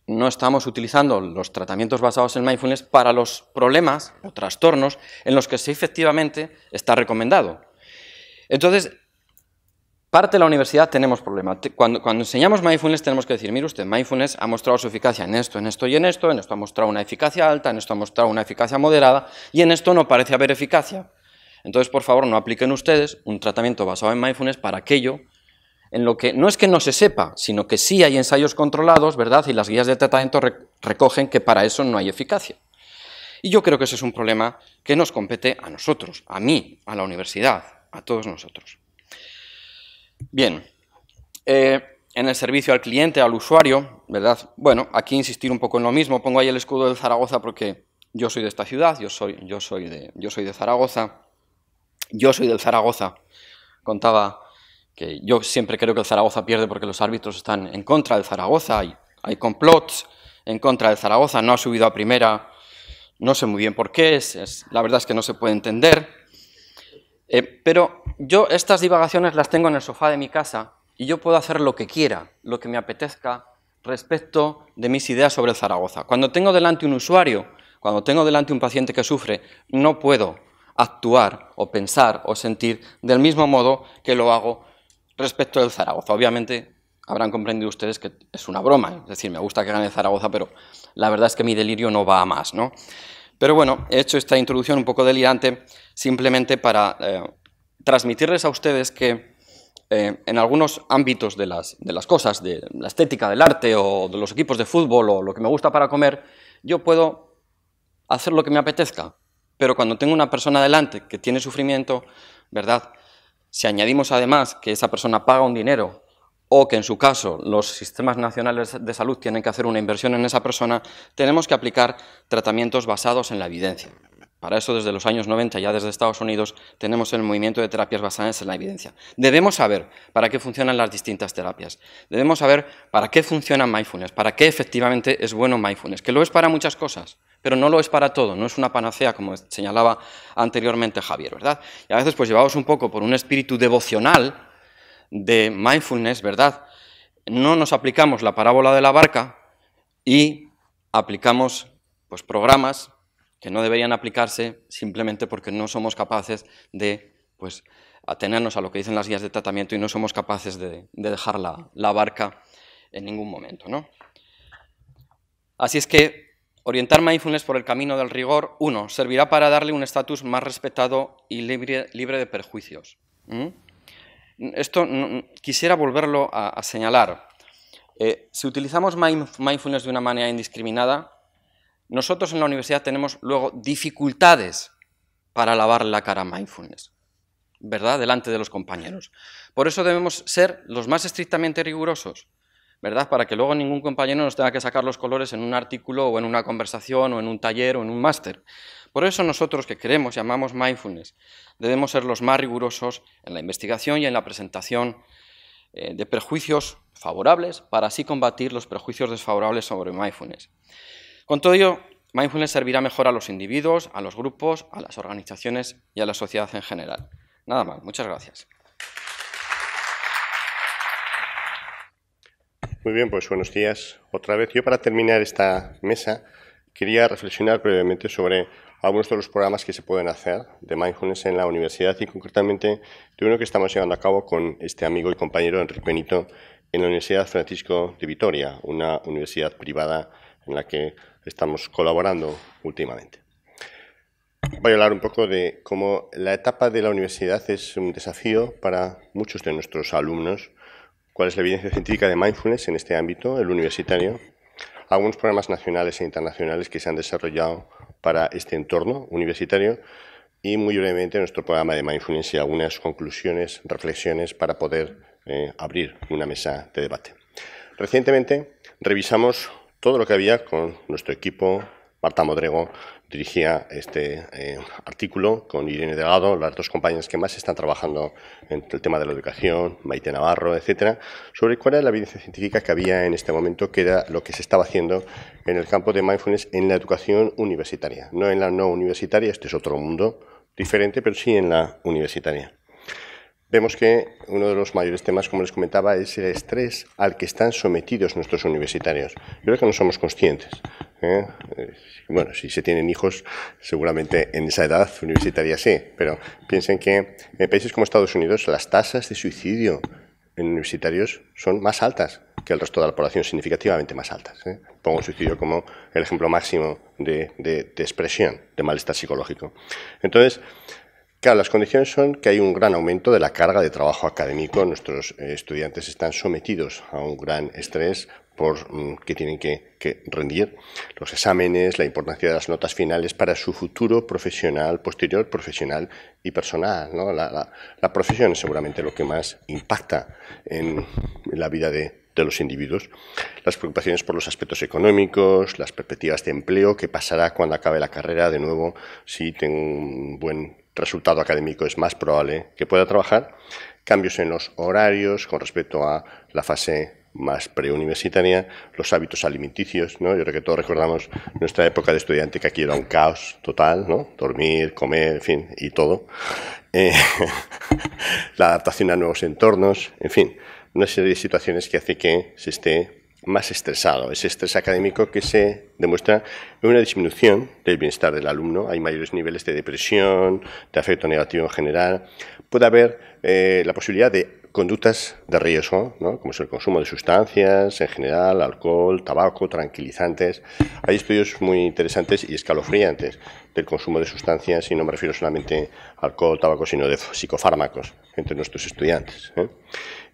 no estamos utilizando los tratamientos basados en mindfulness para los problemas o trastornos en los que sí efectivamente está recomendado. Entonces, parte de la universidad tenemos problemas. Cuando, enseñamos mindfulness tenemos que decir, mire usted, mindfulness ha mostrado su eficacia en esto, en esto y en esto, en esto ha mostrado una eficacia alta, en esto ha mostrado una eficacia moderada, y en esto no parece haber eficacia. Entonces, por favor, no apliquen ustedes un tratamiento basado en mindfulness para aquello en lo que no es que no se sepa, sino que sí hay ensayos controlados, ¿verdad? Y las guías de tratamiento recogen que para eso no hay eficacia. Y yo creo que ese es un problema que nos compete a nosotros, a mí, a la universidad, a todos nosotros. Bien, eh, en el servicio al cliente, al usuario, ¿verdad? Bueno, aquí insistir un poco en lo mismo, pongo ahí el escudo de Zaragoza porque yo soy de esta ciudad, yo soy, yo soy, de, yo soy de Zaragoza, yo soy del Zaragoza, contaba que yo siempre creo que el Zaragoza pierde porque los árbitros están en contra del Zaragoza, hay, hay complots en contra del Zaragoza, no ha subido a primera, no sé muy bien por qué, es, la verdad es que no se puede entender, eh, pero yo estas divagaciones las tengo en el sofá de mi casa y yo puedo hacer lo que quiera, lo que me apetezca respecto de mis ideas sobre el Zaragoza. Cuando tengo delante un usuario, cuando tengo delante un paciente que sufre, no puedo actuar o pensar o sentir del mismo modo que lo hago respecto del Zaragoza. Obviamente habrán comprendido ustedes que es una broma, es decir, me gusta que gane Zaragoza, pero la verdad es que mi delirio no va a más, ¿no? Pero bueno, he hecho esta introducción un poco delirante simplemente para eh, transmitirles a ustedes que eh, en algunos ámbitos de las, de las cosas, de la estética del arte o de los equipos de fútbol o lo que me gusta para comer, yo puedo hacer lo que me apetezca, pero cuando tengo una persona delante que tiene sufrimiento, ¿verdad? Si añadimos además que esa persona paga un dinero o que en su caso los sistemas nacionales de salud tienen que hacer una inversión en esa persona, tenemos que aplicar tratamientos basados en la evidencia. Para eso, desde los años 90, ya desde Estados Unidos, tenemos el movimiento de terapias basadas en la evidencia. Debemos saber para qué funcionan las distintas terapias. Debemos saber para qué funciona mindfulness, para qué efectivamente es bueno mindfulness, que lo es para muchas cosas, pero no lo es para todo, no es una panacea, como señalaba anteriormente Javier, ¿verdad? Y a veces, pues llevados un poco por un espíritu devocional de mindfulness, ¿verdad? No nos aplicamos la parábola de la barca y aplicamos pues, programas que no deberían aplicarse simplemente porque no somos capaces de pues, atenernos a lo que dicen las guías de tratamiento y no somos capaces de, dejar la, barca en ningún momento. ¿no? Así es que orientar mindfulness por el camino del rigor, uno, servirá para darle un estatus más respetado y libre, de perjuicios. Esto quisiera volverlo a, señalar. Eh, si utilizamos mindfulness de una manera indiscriminada, nosotros en la universidad tenemos luego dificultades para lavar la cara a mindfulness, ¿verdad? Delante de los compañeros. Por eso debemos ser los más estrictamente rigurosos, ¿verdad? Para que luego ningún compañero nos tenga que sacar los colores en un artículo o en una conversación o en un taller o en un máster. Por eso nosotros que queremos, llamamos mindfulness, debemos ser los más rigurosos en la investigación y en la presentación eh, de prejuicios favorables para así combatir los prejuicios desfavorables sobre mindfulness. Con todo ello, mindfulness servirá mejor a los individuos, a los grupos, a las organizaciones y a la sociedad en general. Nada más, muchas gracias. Muy bien, pues buenos días otra vez. Yo para terminar esta mesa quería reflexionar brevemente sobre algunos de los programas que se pueden hacer de mindfulness en la universidad y concretamente de uno que estamos llevando a cabo con este amigo y compañero Enrique Benito en la Universidad Francisco de Vitoria, una universidad privada en la que estamos colaborando últimamente. Voy a hablar un poco de cómo la etapa de la universidad es un desafío para muchos de nuestros alumnos, cuál es la evidencia científica de mindfulness en este ámbito, el universitario, algunos programas nacionales e internacionales que se han desarrollado para este entorno universitario y muy brevemente nuestro programa de mindfulness y algunas conclusiones, reflexiones para poder eh, abrir una mesa de debate. Recientemente revisamos todo lo que había con nuestro equipo. Marta Modrego dirigía este eh, artículo con Irene Delgado, las dos compañeras que más están trabajando en el tema de la educación, Maite Navarro, etcétera, sobre cuál era la evidencia científica que había en este momento, que era lo que se estaba haciendo en el campo de mindfulness en la educación universitaria, no en la no universitaria, este es otro mundo diferente, pero sí en la universitaria vemos que uno de los mayores temas, como les comentaba, es el estrés al que están sometidos nuestros universitarios. Yo creo que no somos conscientes. ¿eh? Bueno, si se tienen hijos, seguramente en esa edad universitaria sí, pero piensen que en países como Estados Unidos las tasas de suicidio en universitarios son más altas que el resto de la población, significativamente más altas. ¿eh? Pongo el suicidio como el ejemplo máximo de, de expresión de malestar psicológico. Entonces, Claro, las condiciones son que hay un gran aumento de la carga de trabajo académico. Nuestros eh, estudiantes están sometidos a un gran estrés por mm, que tienen que, rendir los exámenes, la importancia de las notas finales para su futuro profesional, posterior profesional y personal. La, profesión es seguramente lo que más impacta en, la vida de, de los individuos, las preocupaciones por los aspectos económicos, las perspectivas de empleo, qué pasará cuando acabe la carrera, de nuevo, si tengo un buen resultado académico es más probable que pueda trabajar, cambios en los horarios con respecto a la fase más preuniversitaria, los hábitos alimenticios, ¿no? Yo creo que todos recordamos nuestra época de estudiante que aquí era un caos total, ¿no? Dormir, comer, en fin, y todo. Eh, la adaptación a nuevos entornos, en fin, una serie de situaciones que hace que se esté más estresado, ese estrés académico que se demuestra en una disminución del bienestar del alumno, hay mayores niveles de depresión, de afecto negativo en general, puede haber eh, la posibilidad de conductas de riesgo, como es el consumo de sustancias en general, alcohol, tabaco, tranquilizantes. Hay estudios muy interesantes y escalofriantes del consumo de sustancias, y no me refiero solamente a alcohol, tabaco, sino de psicofármacos entre nuestros estudiantes. ¿eh?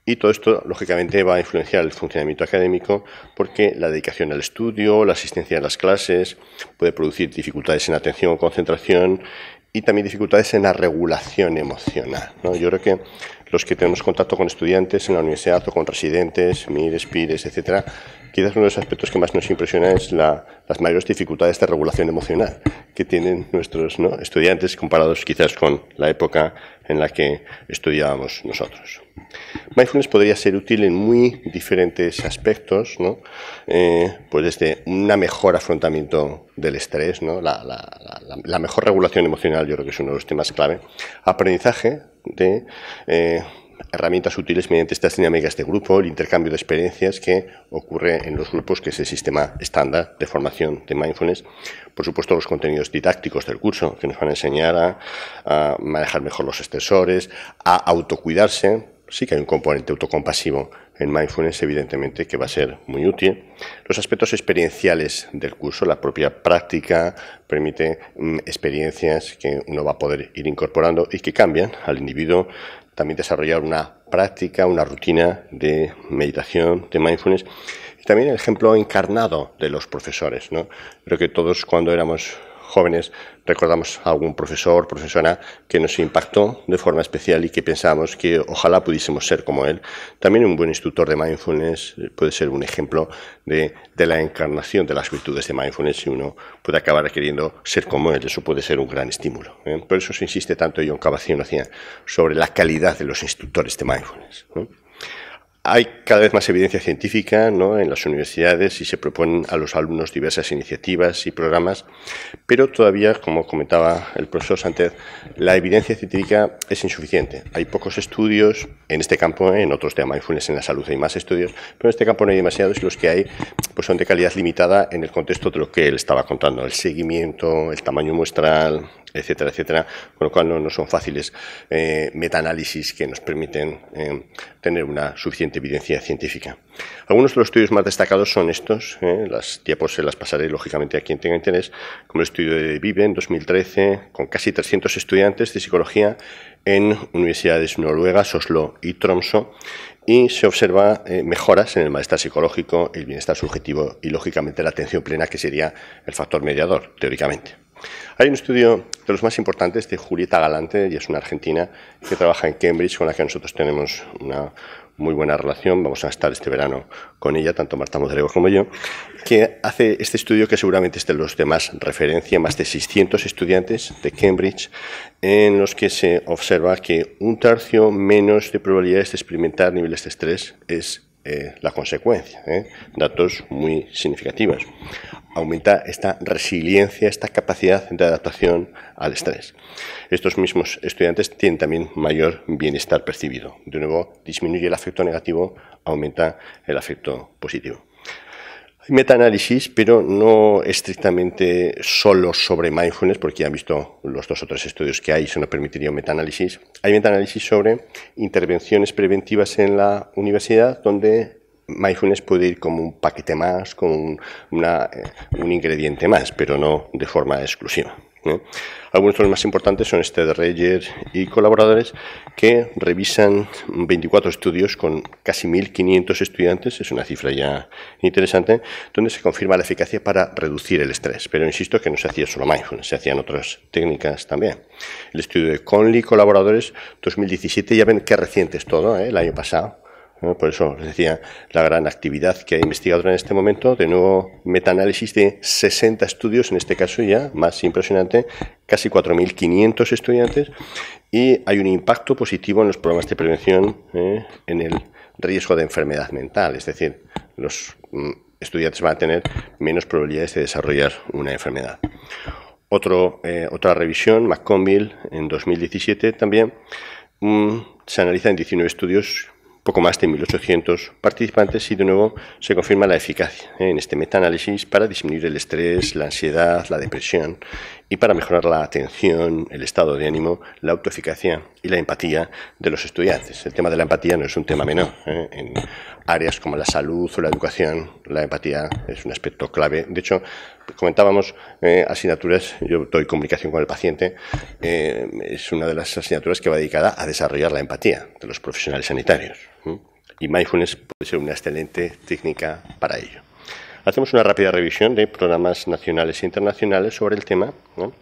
Y todo esto, lógicamente, va a influenciar el funcionamiento académico porque la dedicación al estudio, la asistencia a las clases, puede producir dificultades en atención o concentración y también dificultades en la regulación emocional. Yo creo que los que tenemos contacto con estudiantes en la universidad o con residentes, MIRES, PIRES, etcétera, quizás uno de los aspectos que más nos impresiona es las mayores dificultades de regulación emocional que tienen nuestros estudiantes comparados quizás con la época en la que estudiábamos nosotros. Mindfulness podría ser útil en muy diferentes aspectos, ¿no? Eh, pues desde un mejor afrontamiento del estrés, ¿no? la, mejor regulación emocional, yo creo que es uno de los temas clave, aprendizaje de eh, herramientas útiles mediante estas dinámicas de grupo, el intercambio de experiencias que ocurre en los grupos, que es el sistema estándar de formación de mindfulness. Por supuesto, los contenidos didácticos del curso, que nos van a enseñar a manejar mejor los estresores, a autocuidarse. Sí que hay un componente autocompasivo en mindfulness, evidentemente, que va a ser muy útil. Los aspectos experienciales del curso, la propia práctica, permite mm, experiencias que uno va a poder ir incorporando y que cambian al individuo también desarrollar una práctica, una rutina de meditación, de mindfulness, y también el ejemplo encarnado de los profesores. ¿no? Creo que todos cuando éramos jóvenes recordamos a algún profesor, profesora que nos impactó de forma especial y que pensamos que ojalá pudiésemos ser como él. También un buen instructor de mindfulness puede ser un ejemplo de, la encarnación de las virtudes de mindfulness y uno puede acabar queriendo ser como él. Eso puede ser un gran estímulo. ¿eh? Por eso se insiste tanto John Kabat-Zinn sobre la calidad de los instructores de mindfulness. Hay cada vez más evidencia científica en las universidades y se proponen a los alumnos diversas iniciativas y programas, pero todavía, como comentaba el profesor Sánchez, la evidencia científica es insuficiente. Hay pocos estudios en este campo, en otros de mindfulness en la salud hay más estudios, pero en este campo no hay demasiados y los que hay pues son de calidad limitada en el contexto de lo que él estaba contando, el seguimiento, el tamaño muestral, etcétera, etcétera, con lo cual no, son fáciles eh, metaanálisis que nos permiten eh, tener una suficiente evidencia científica. Algunos de los estudios más destacados son estos, eh, las diapos se las pasaré lógicamente a quien tenga interés, como el estudio de Vive en 2013, con casi 300 estudiantes de psicología en universidades noruegas, Oslo y Tromso, y se observa eh, mejoras en el malestar psicológico, el bienestar subjetivo y, lógicamente, la atención plena, que sería el factor mediador, teóricamente. Hay un estudio de los más importantes de Julieta Galante, y es una argentina que trabaja en Cambridge, con la que nosotros tenemos una muy buena relación. Vamos a estar este verano con ella, tanto Marta Modrego como yo, que hace este estudio que seguramente es de los de más referencia, más de 600 estudiantes de Cambridge, en los que se observa que un tercio menos de probabilidades de experimentar niveles de estrés es eh, la consecuencia. ¿eh? Datos muy significativos. Aumenta esta resiliencia, esta capacidad de adaptación al estrés. Estos mismos estudiantes tienen también mayor bienestar percibido. De nuevo, disminuye el afecto negativo, aumenta el afecto positivo. Metaanálisis, pero no estrictamente solo sobre mindfulness, porque ya han visto los dos o tres estudios que hay, eso no permitiría un metaanálisis. Hay metaanálisis sobre intervenciones preventivas en la universidad, donde mindfulness puede ir como un paquete más, como un, eh, un ingrediente más, pero no de forma exclusiva. Algunos de los más importantes son este de Reyer y colaboradores que revisan 24 estudios con casi 1.500 estudiantes, es una cifra ya interesante, donde se confirma la eficacia para reducir el estrés. Pero insisto que no se hacía solo mindfulness, se hacían otras técnicas también. El estudio de Conley y colaboradores 2017, ya ven qué reciente es todo, ¿eh? el año pasado Por eso les decía la gran actividad que hay investigadora en este momento. De nuevo, metaanálisis de 60 estudios, en este caso ya, más impresionante, casi 4.500 estudiantes. Y hay un impacto positivo en los programas de prevención ¿eh? en el riesgo de enfermedad mental. Es decir, los mm, estudiantes van a tener menos probabilidades de desarrollar una enfermedad. Eh, otra revisión, McConville, en 2017 también, mm, se analiza en 19 estudios poco más de 1.800 participantes y de nuevo se confirma la eficacia ¿eh? en este metaanálisis para disminuir el estrés, la ansiedad, la depresión y para mejorar la atención, el estado de ánimo, la autoeficacia y la empatía de los estudiantes. El tema de la empatía no es un tema menor. ¿eh? En áreas como la salud o la educación, la empatía es un aspecto clave. De hecho, comentábamos eh, asignaturas, yo doy comunicación con el paciente, eh, es una de las asignaturas que va dedicada a desarrollar la empatía de los profesionales sanitarios. Y mindfulness puede ser una excelente técnica para ello. Hacemos una rápida revisión de programas nacionales e internacionales sobre el tema. ¿no?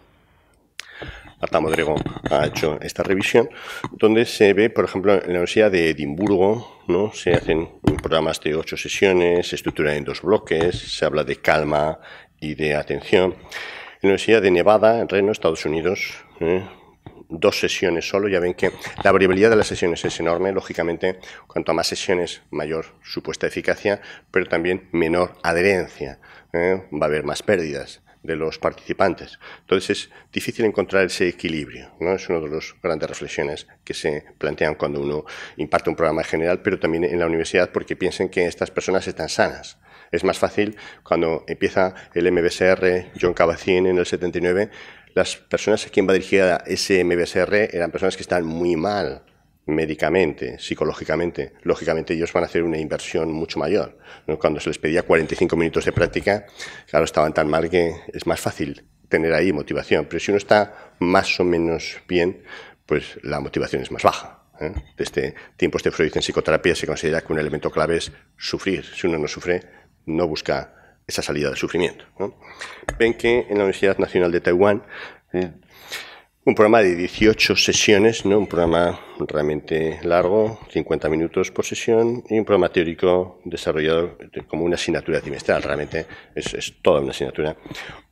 Marta Modrego ha hecho esta revisión, donde se ve, por ejemplo, en la Universidad de Edimburgo, ¿no? se hacen programas de ocho sesiones, se estructuran en dos bloques, se habla de calma y de atención. En la Universidad de Nevada, en Reno, Estados Unidos, ¿eh? Dos sesiones solo, ya ven que la variabilidad de las sesiones es enorme, lógicamente, cuanto más sesiones, mayor supuesta eficacia, pero también menor adherencia, ¿eh? va a haber más pérdidas de los participantes. Entonces es difícil encontrar ese equilibrio. ¿no? Es una de las grandes reflexiones que se plantean cuando uno imparte un programa general, pero también en la universidad, porque piensen que estas personas están sanas. Es más fácil cuando empieza el MBSR John Cabacín en el 79, las personas a quien va dirigida ese MBSR eran personas que están muy mal médicamente, psicológicamente. Lógicamente ellos van a hacer una inversión mucho mayor. Cuando se les pedía 45 minutos de práctica, claro, estaban tan mal que es más fácil tener ahí motivación. Pero si uno está más o menos bien, pues la motivación es más baja. ¿eh? Desde tiempos de Freud en psicoterapia se considera que un elemento clave es sufrir. Si uno no sufre, no busca esa salida del sufrimiento. Ven que en la Universidad Nacional de Taiwán eh, un programa de 18 sesiones, ¿no? un programa realmente largo, 50 minutos por sesión, y un programa teórico desarrollado como una asignatura trimestral, realmente es, toda una asignatura.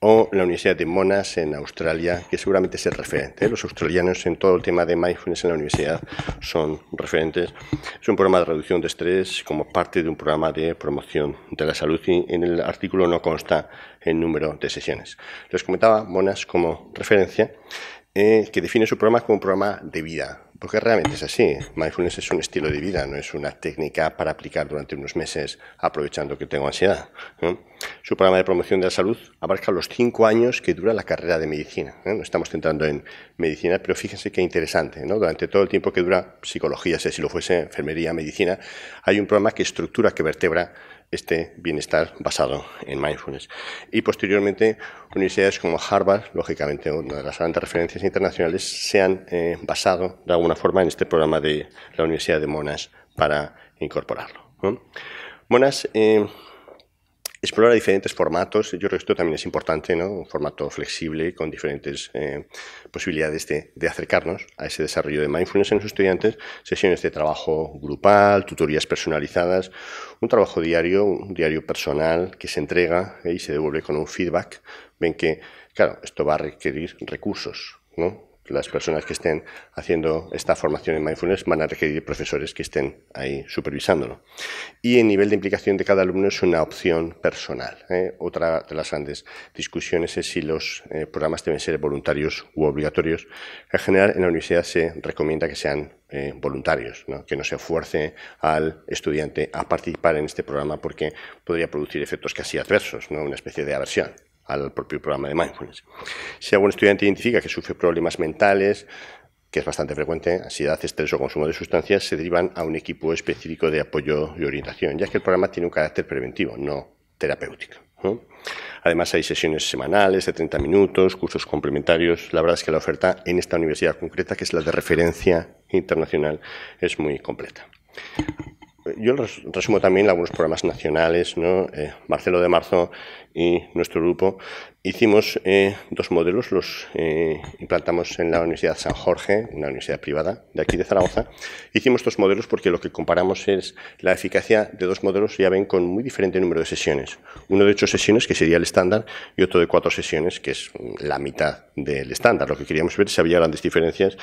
O la Universidad de Monash en Australia, que seguramente es el referente. ¿eh? Los australianos en todo el tema de mindfulness en la universidad son referentes. Es un programa de reducción de estrés como parte de un programa de promoción de la salud y en el artículo no consta el número de sesiones. Les comentaba Monash como referencia eh, que define su programa como un programa de vida, porque realmente es así. Mindfulness es un estilo de vida, no es una técnica para aplicar durante unos meses aprovechando que tengo ansiedad. Su programa de promoción de la salud abarca los cinco años que dura la carrera de medicina. No estamos centrando en medicina, pero fíjense qué interesante. Durante todo el tiempo que dura psicología, si lo fuese enfermería, medicina, hay un programa que estructura, que vertebra este bienestar basado en mindfulness. Y posteriormente, universidades como Harvard, lógicamente una de las grandes referencias internacionales, se han eh, basado de alguna forma en este programa de la Universidad de Monash para incorporarlo. Monash eh, explora diferentes formatos. Yo creo que esto también es importante, ¿no? Un formato flexible con diferentes eh, posibilidades de, de, acercarnos a ese desarrollo de mindfulness en los estudiantes, sesiones de trabajo grupal, tutorías personalizadas, un trabajo diario, un diario personal que se entrega y se devuelve con un feedback. Ven que, claro, esto va a requerir recursos, ¿no? Las personas que estén haciendo esta formación en mindfulness van a requerir profesores que estén ahí supervisándolo. Y el nivel de implicación de cada alumno es una opción personal. ¿eh? Otra de las grandes discusiones es si los eh, programas deben ser voluntarios u obligatorios. En general, en la universidad se recomienda que sean eh, voluntarios, que no se fuerce al estudiante a participar en este programa porque podría producir efectos casi adversos, ¿no? una especie de aversión al propio programa de mindfulness. Si algún estudiante identifica que sufre problemas mentales, que es bastante frecuente, ansiedad, estrés o consumo de sustancias, se derivan a un equipo específico de apoyo y orientación, ya que el programa tiene un carácter preventivo, no terapéutico. Además, hay sesiones semanales de 30 minutos, cursos complementarios. La verdad es que la oferta en esta universidad concreta, que es la de referencia internacional, es muy completa. Yo resumo también algunos programas nacionales. ¿no? Eh, Marcelo de Marzo y nuestro grupo hicimos eh, dos modelos, los eh, implantamos en la Universidad San Jorge, una universidad privada de aquí de Zaragoza. Hicimos dos modelos porque lo que comparamos es la eficacia de dos modelos, ya ven, con muy diferente número de sesiones. Uno de ocho sesiones, que sería el estándar, y otro de cuatro sesiones, que es la mitad del estándar. Lo que queríamos ver si había grandes diferencias.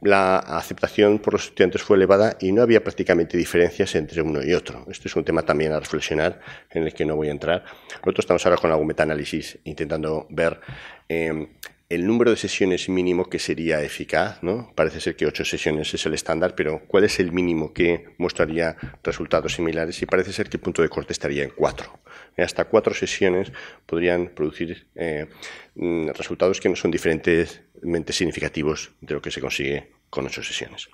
La aceptación por los estudiantes fue elevada y no había prácticamente diferencias entre uno y otro. Este es un tema también a reflexionar en el que no voy a entrar. Nosotros estamos ahora con algún metaanálisis intentando ver eh, el número de sesiones mínimo que sería eficaz, ¿no? Parece ser que ocho sesiones es el estándar, pero ¿cuál es el mínimo que mostraría resultados similares? Y parece ser que el punto de corte estaría en cuatro. Hasta cuatro sesiones podrían producir eh, mm, resultados que no son diferentemente significativos de lo que se consigue con ocho sesiones.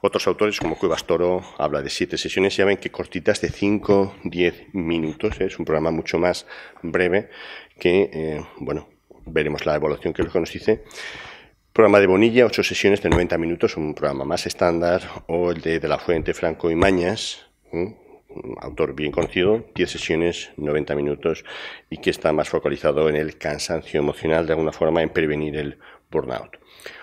Otros autores, como Cuevas Toro, habla de siete sesiones. Ya ven que cortitas de 5, 10 minutos. ¿eh? Es un programa mucho más breve que, eh, bueno, veremos la evaluación que nos dice. Programa de Bonilla, ocho sesiones de 90 minutos, un programa más estándar. O el de De la Fuente, Franco y Mañas, un autor bien conocido, 10 sesiones, 90 minutos, y que está más focalizado en el cansancio emocional, de alguna forma, en prevenir el burnout.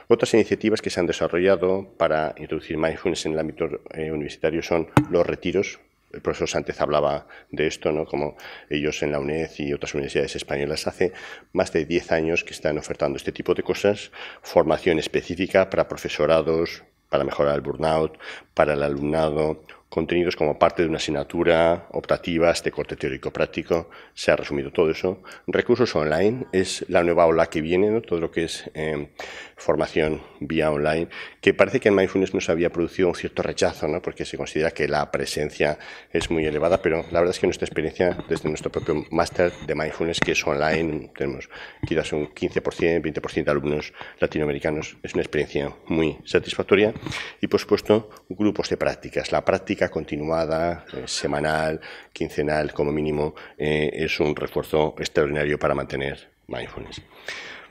Otras iniciativas que se han desarrollado para introducir mindfulness en el ámbito eh, universitario son los retiros. El profesor Sánchez hablaba de esto, ¿no? como ellos en la UNED y otras universidades españolas hace más de 10 años que están ofertando este tipo de cosas, formación específica para profesorados, para mejorar el burnout, para el alumnado, contenidos como parte de una asignatura, optativas de corte teórico-práctico, se ha resumido todo eso. Recursos online es la nueva ola que viene, todo lo que es eh, formación vía online, que parece que en Mindfulness nos había producido un cierto rechazo, ¿no? porque se considera que la presencia es muy elevada, pero la verdad es que nuestra experiencia desde nuestro propio máster de Mindfulness, que es online, tenemos quizás un 15%, 20% de alumnos latinoamericanos, es una experiencia muy satisfactoria. Y por supuesto, grupos de prácticas. La práctica continuada, eh, semanal, quincenal como mínimo, eh, es un refuerzo extraordinario para mantener mindfulness.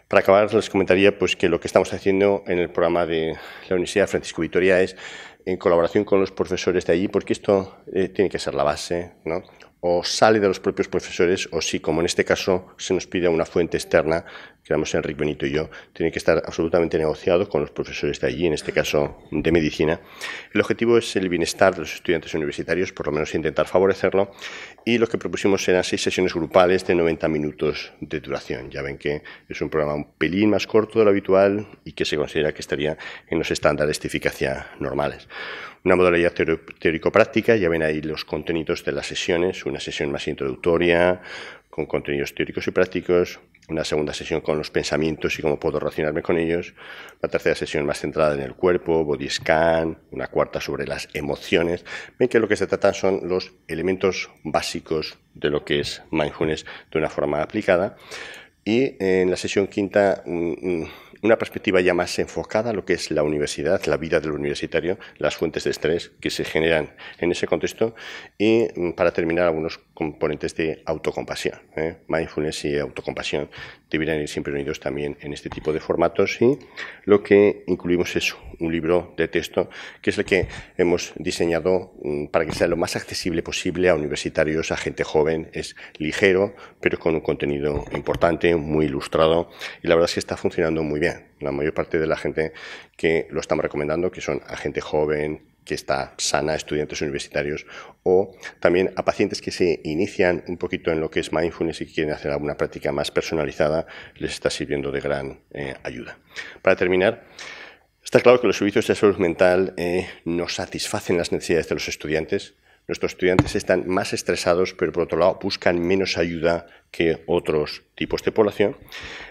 Para acabar, les comentaría pues, que lo que estamos haciendo en el programa de la Universidad Francisco Vitoria es en colaboración con los profesores de allí, porque esto eh, tiene que ser la base, ¿no? o sale de los propios profesores, o si, como en este caso, se nos pide una fuente externa, que éramos Enrique Benito y yo, tiene que estar absolutamente negociado con los profesores de allí, en este caso de medicina. El objetivo es el bienestar de los estudiantes universitarios, por lo menos intentar favorecerlo, y lo que propusimos eran seis sesiones grupales de 90 minutos de duración. Ya ven que es un programa un pelín más corto de lo habitual y que se considera que estaría en los estándares de eficacia normales. Una modalidad teórico-práctica, ya ven ahí los contenidos de las sesiones, una sesión más introductoria, con contenidos teóricos y prácticos, una segunda sesión con los pensamientos y cómo puedo relacionarme con ellos, la tercera sesión más centrada en el cuerpo, body scan, una cuarta sobre las emociones. Ven que lo que se trata son los elementos básicos de lo que es mindfulness de una forma aplicada. Y en la sesión quinta, una perspectiva ya más enfocada a lo que es la universidad, la vida del universitario, las fuentes de estrés que se generan en ese contexto y mm, para terminar algunos componentes de autocompasión. ¿eh? Mindfulness y autocompasión deberían ir siempre unidos también en este tipo de formatos y lo que incluimos es un libro de texto que es el que hemos diseñado mm, para que sea lo más accesible posible a universitarios, a gente joven. Es ligero, pero con un contenido importante, muy ilustrado y la verdad es que está funcionando muy bien. La mayor parte de la gente que lo estamos recomendando, que son a gente joven, que está sana, estudiantes universitarios, o también a pacientes que se inician un poquito en lo que es mindfulness y quieren hacer alguna práctica más personalizada, les está sirviendo de gran eh, ayuda. Para terminar, está claro que los servicios de salud mental eh, no satisfacen las necesidades de los estudiantes. Nuestros estudiantes están más estresados, pero por otro lado buscan menos ayuda que otros tipos de población.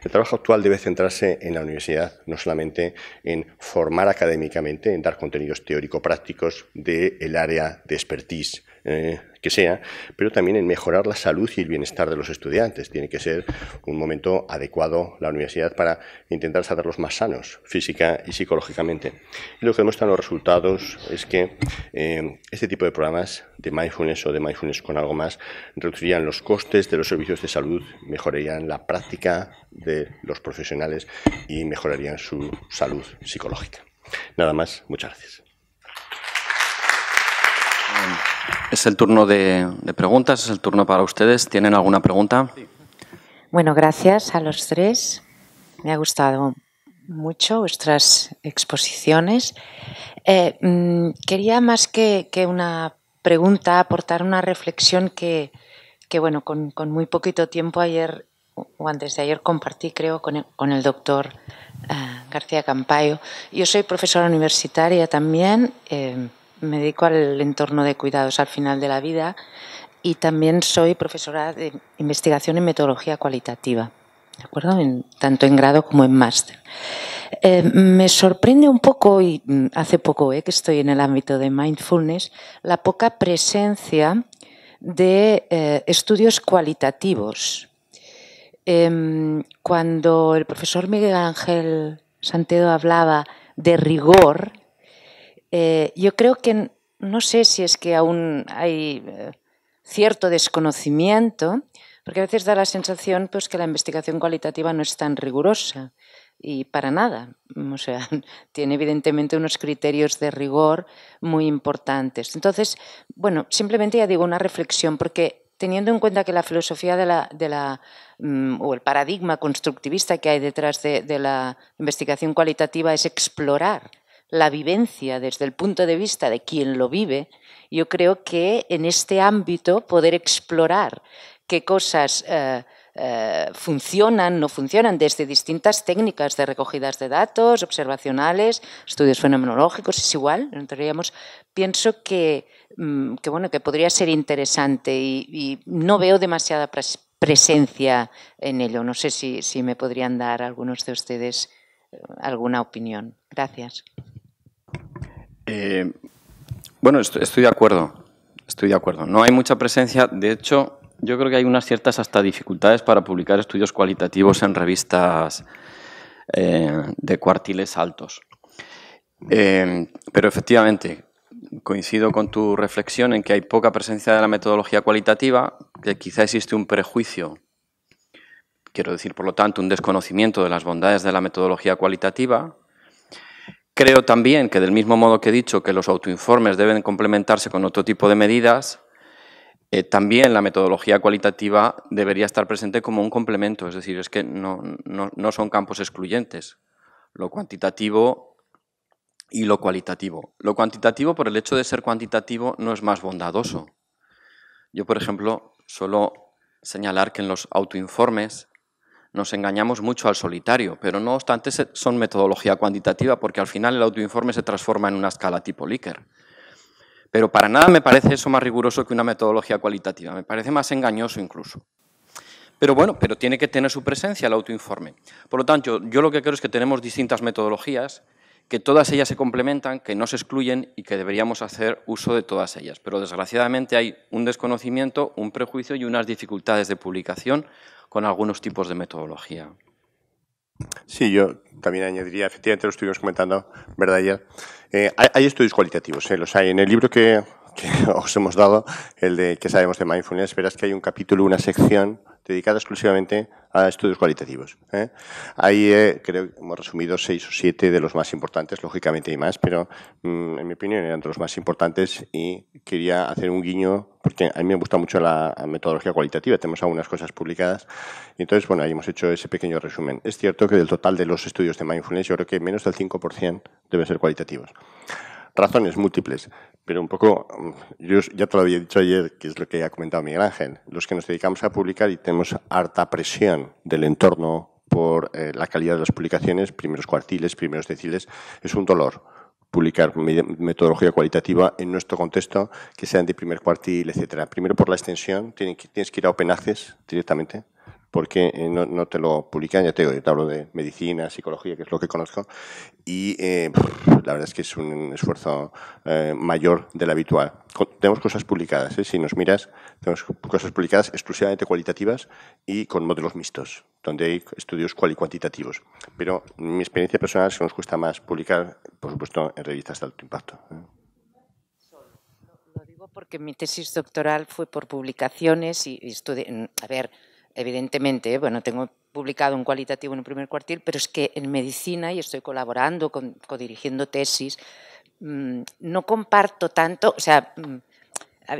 El trabajo actual debe centrarse en la universidad, no solamente en formar académicamente, en dar contenidos teórico-prácticos del área de expertise eh, que sea, pero también en mejorar la salud y el bienestar de los estudiantes. Tiene que ser un momento adecuado la universidad para intentar hacerlos más sanos, física y psicológicamente. Y lo que demuestran los resultados es que eh, este tipo de programas de mindfulness o de mindfulness con algo más reducirían los costes de los servicios de salud, mejorarían la práctica de los profesionales y mejorarían su salud psicológica. Nada más, muchas gracias. Es el turno de, preguntas, es el turno para ustedes. ¿Tienen alguna pregunta? Bueno, gracias a los tres. Me ha gustado mucho vuestras exposiciones. Eh, mm, quería más que, una pregunta aportar una reflexión que, bueno, con, muy poquito tiempo ayer o antes de ayer compartí, creo, con el, doctor eh, García Campayo. Yo soy profesora universitaria también, eh, me dedico al entorno de cuidados al final de la vida y también soy profesora de investigación en metodología cualitativa, ¿de acuerdo? tanto en grado como en máster. Eh, me sorprende un poco, y mm, hace poco eh, que estoy en el ámbito de mindfulness, la poca presencia de eh, estudios cualitativos. Em, cuando el profesor Miguel Ángel Santedo hablaba de rigor, yo creo que no sé si es que aún hay cierto desconocimiento, porque a veces da la sensación pues, que la investigación cualitativa no es tan rigurosa y para nada. O sea, tiene evidentemente unos criterios de rigor muy importantes. Entonces, bueno, simplemente ya digo una reflexión, porque teniendo en cuenta que la filosofía de la, mm, o el paradigma constructivista que hay detrás de, de la investigación cualitativa es explorar la vivencia desde el punto de vista de quien lo vive, yo creo que en este ámbito poder explorar qué cosas eh, eh, funcionan, no funcionan, desde distintas técnicas de recogidas de datos, observacionales, estudios fenomenológicos, es igual, pienso mm, que, bueno, que podría ser interesante y, no veo demasiada presencia en ello. No sé si, si me podrían dar algunos de ustedes eh, alguna opinión. Gracias. Bueno, estoy de acuerdo. Estoy de acuerdo. No hay mucha presencia. De hecho, yo creo que hay unas ciertas hasta dificultades para publicar estudios cualitativos en revistas eh, de cuartiles altos. Eh, pero efectivamente, coincido con tu reflexión en que hay poca presencia de la metodología cualitativa, que quizá existe un prejuicio, quiero decir, por lo tanto, un desconocimiento de las bondades de la metodología cualitativa, Creo también que del mismo modo que he dicho que los autoinformes deben complementarse con otro tipo de medidas, eh, también la metodología cualitativa debería estar presente como un complemento, es decir, es que no, no son campos excluyentes, lo cuantitativo y lo cualitativo. Lo cuantitativo, por el hecho de ser cuantitativo, no es más bondadoso. Yo, por ejemplo, suelo señalar que en los autoinformes nos engañamos mucho al solitario, pero no obstante son metodología cuantitativa porque al final el autoinforme se transforma en una escala tipo Likert. Pero para nada me parece eso más riguroso que una metodología cualitativa, me parece más engañoso incluso. Pero bueno, pero tiene que tener su presencia el autoinforme. Por lo tanto, yo lo que creo es que tenemos distintas metodologías, que todas ellas se complementan, que no se excluyen y que deberíamos hacer uso de todas ellas. Pero desgraciadamente hay un desconocimiento, un prejuicio y unas dificultades de publicación con algunos tipos de metodología. Sí, yo también añadiría, efectivamente lo estuvimos comentando, ¿verdad? Ayer. Eh, hay, estudios cualitativos, eh, los hay. En el libro que, que, os hemos dado, el de que sabemos de mindfulness, verás que hay un capítulo, una sección dedicada exclusivamente a estudios cualitativos. ¿eh? Ahí eh, creo que hemos resumido seis o siete de los más importantes, lógicamente hay más, pero mm, en mi opinión eran de los más importantes y quería hacer un guiño porque a mí me gusta mucho la metodología cualitativa, tenemos algunas cosas publicadas y entonces, bueno, ahí hemos hecho ese pequeño resumen. Es cierto que del total de los estudios de mindfulness, yo creo que menos del 5% deben ser cualitativos. Razones múltiples, pero un poco, yo ya te lo había dicho ayer, que es lo que ha comentado Miguel Ángel, los que nos dedicamos a publicar y tenemos harta presión del entorno por eh, la calidad de las publicaciones, primeros cuartiles, primeros deciles, es un dolor publicar metodología cualitativa en nuestro contexto, que sean de primer cuartil, etcétera. Primero por la extensión, tienes que ir a Open Access directamente, porque eh, no, te lo publican, ya te digo, te hablo de medicina, psicología, que es lo que conozco, y eh, la verdad es que es un esfuerzo eh, mayor del habitual. Tenemos cosas publicadas, si nos miras, tenemos cosas publicadas exclusivamente cualitativas y con modelos mixtos, donde hay estudios cual y cuantitativos. Pero mi experiencia personal es que nos cuesta más publicar, por supuesto, en revistas de alto impacto. Lo digo porque mi tesis doctoral fue por publicaciones y, y a ver, evidentemente, bueno, tengo publicado un cualitativo en el primer cuartil, pero es que en medicina, y estoy colaborando, codirigiendo tesis, mm, no comparto tanto, o sea, mm,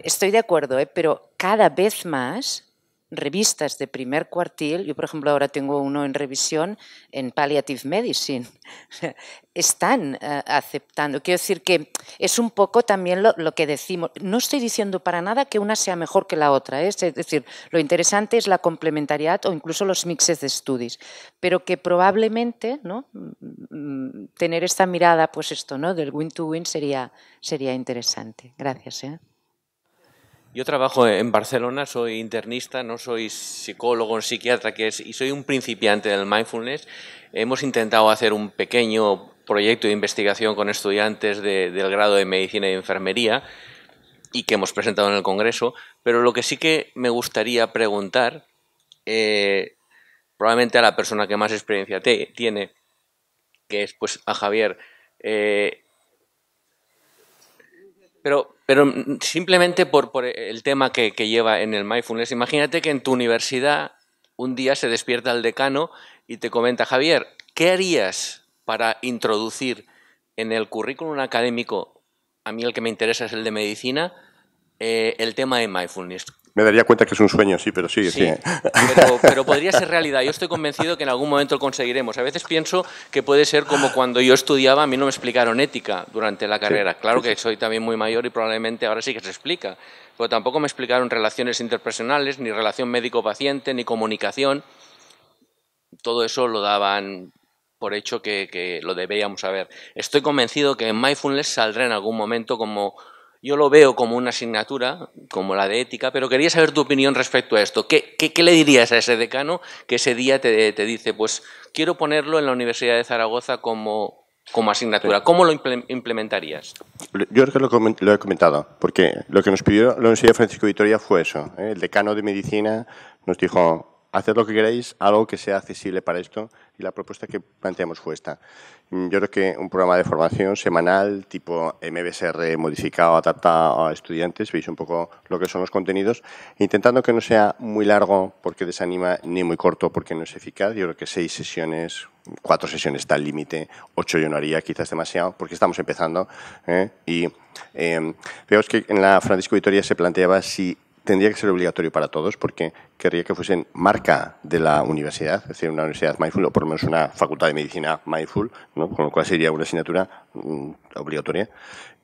estoy de acuerdo, ¿eh? pero cada vez más revistas de primer cuartil, yo por ejemplo ahora tengo uno en revisión en Palliative Medicine, están eh, aceptando. Quiero decir que es un poco también lo, que decimos. No estoy diciendo para nada que una sea mejor que la otra, ¿eh? es decir, lo interesante es la complementariedad o incluso los mixes de estudios, pero que probablemente ¿no? Mm, mm, tener esta mirada, pues esto, ¿no? del win-to-win sería, sería interesante. Gracias. ¿eh? Yo trabajo en Barcelona, soy internista, no soy psicólogo psiquiatra, que es, y soy un principiante del mindfulness. Hemos intentado hacer un pequeño proyecto de investigación con estudiantes del grado de medicina y enfermería y que hemos presentado en el Congreso, pero lo que sí que me gustaría preguntar, eh, probablemente a la persona que más experiencia tiene, que es pues a Javier, eh, pero pero mm, simplemente por, el tema que, lleva en el mindfulness, imagínate que en tu universidad un día se despierta el decano y te comenta, Javier, ¿qué harías para introducir en el currículum académico, a mí el que me interesa es el de medicina, eh, el tema de mindfulness? Me daría cuenta que es un sueño, sí, pero sigue, sí, Pero, podría ser realidad. Yo estoy convencido que en algún momento lo conseguiremos. A veces pienso que puede ser como cuando yo estudiaba, a mí no me explicaron ética durante la carrera. claro que soy también muy mayor y probablemente ahora sí que se explica. Pero tampoco me explicaron relaciones interpersonales, ni relación médico-paciente, ni comunicación. Todo eso lo daban por hecho que, que lo deberíamos saber. Estoy convencido que en Mindfulness saldrá en algún momento como yo lo veo como una asignatura, como la de ética, pero quería saber tu opinión respecto a esto. ¿Qué, le dirías a ese decano que ese día te, dice, pues quiero ponerlo en la Universidad de Zaragoza como, como asignatura? ¿Cómo lo implementarías? Yo creo que lo, he comentado, porque lo que nos pidió la Universidad de Francisco Vitoria fue eso. ¿eh? El decano de medicina nos dijo, haced lo que queráis, algo que sea accesible para esto, y la propuesta que planteamos fue esta. Yo creo que un programa de formación semanal, tipo MBSR modificado, adaptado a estudiantes, veis un poco lo que son los contenidos, intentando que no sea muy largo porque desanima, ni muy corto porque no es eficaz. Yo creo que seis sesiones, cuatro sesiones está el límite, ocho yo no haría, quizás demasiado, porque estamos empezando. ¿eh? Y eh, veo que en la Francisco Vitoria se planteaba si tendría que ser obligatorio para todos porque querría que fuesen marca de la universidad, es decir, una universidad mindful o por lo menos una facultad de medicina mindful, ¿no? con lo cual sería una asignatura mm, obligatoria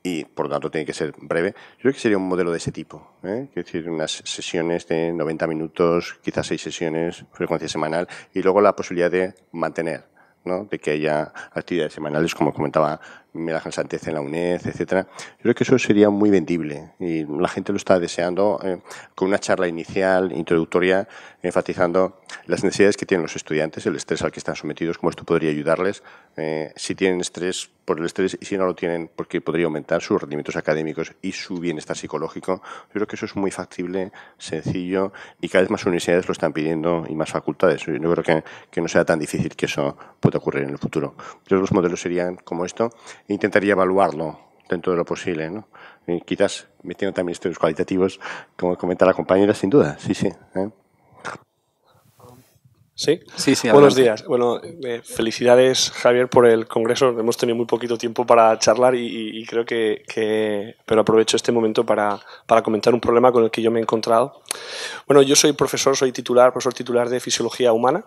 y por lo tanto tiene que ser breve. Yo creo que sería un modelo de ese tipo, ¿eh? es decir, unas sesiones de 90 minutos, quizás seis sesiones, frecuencia semanal y luego la posibilidad de mantener. ¿no? de que haya actividades semanales, como comentaba Miguel Sánchez en la UNED, etcétera. Yo creo que eso sería muy vendible y la gente lo está deseando eh, con una charla inicial, introductoria, enfatizando las necesidades que tienen los estudiantes, el estrés al que están sometidos, cómo esto podría ayudarles, eh, si tienen estrés por el estrés y si no lo tienen, porque podría aumentar sus rendimientos académicos y su bienestar psicológico. Yo creo que eso es muy factible, sencillo y cada vez más universidades lo están pidiendo y más facultades. Yo creo que, que no sea tan difícil que eso pueda ocurrir en el futuro. Los modelos serían como esto intentaría evaluarlo dentro de lo posible. ¿no? Y quizás metiendo también estudios cualitativos, como comenta la compañera, sin duda, sí, sí. ¿eh? ¿Sí? Sí, sí. Buenos días. Bueno, eh, felicidades, Javier, por el congreso. Hemos tenido muy poquito tiempo para charlar y, creo que, que, Pero aprovecho este momento para, para, comentar un problema con el que yo me he encontrado. Bueno, yo soy profesor, soy titular, profesor titular de Fisiología Humana.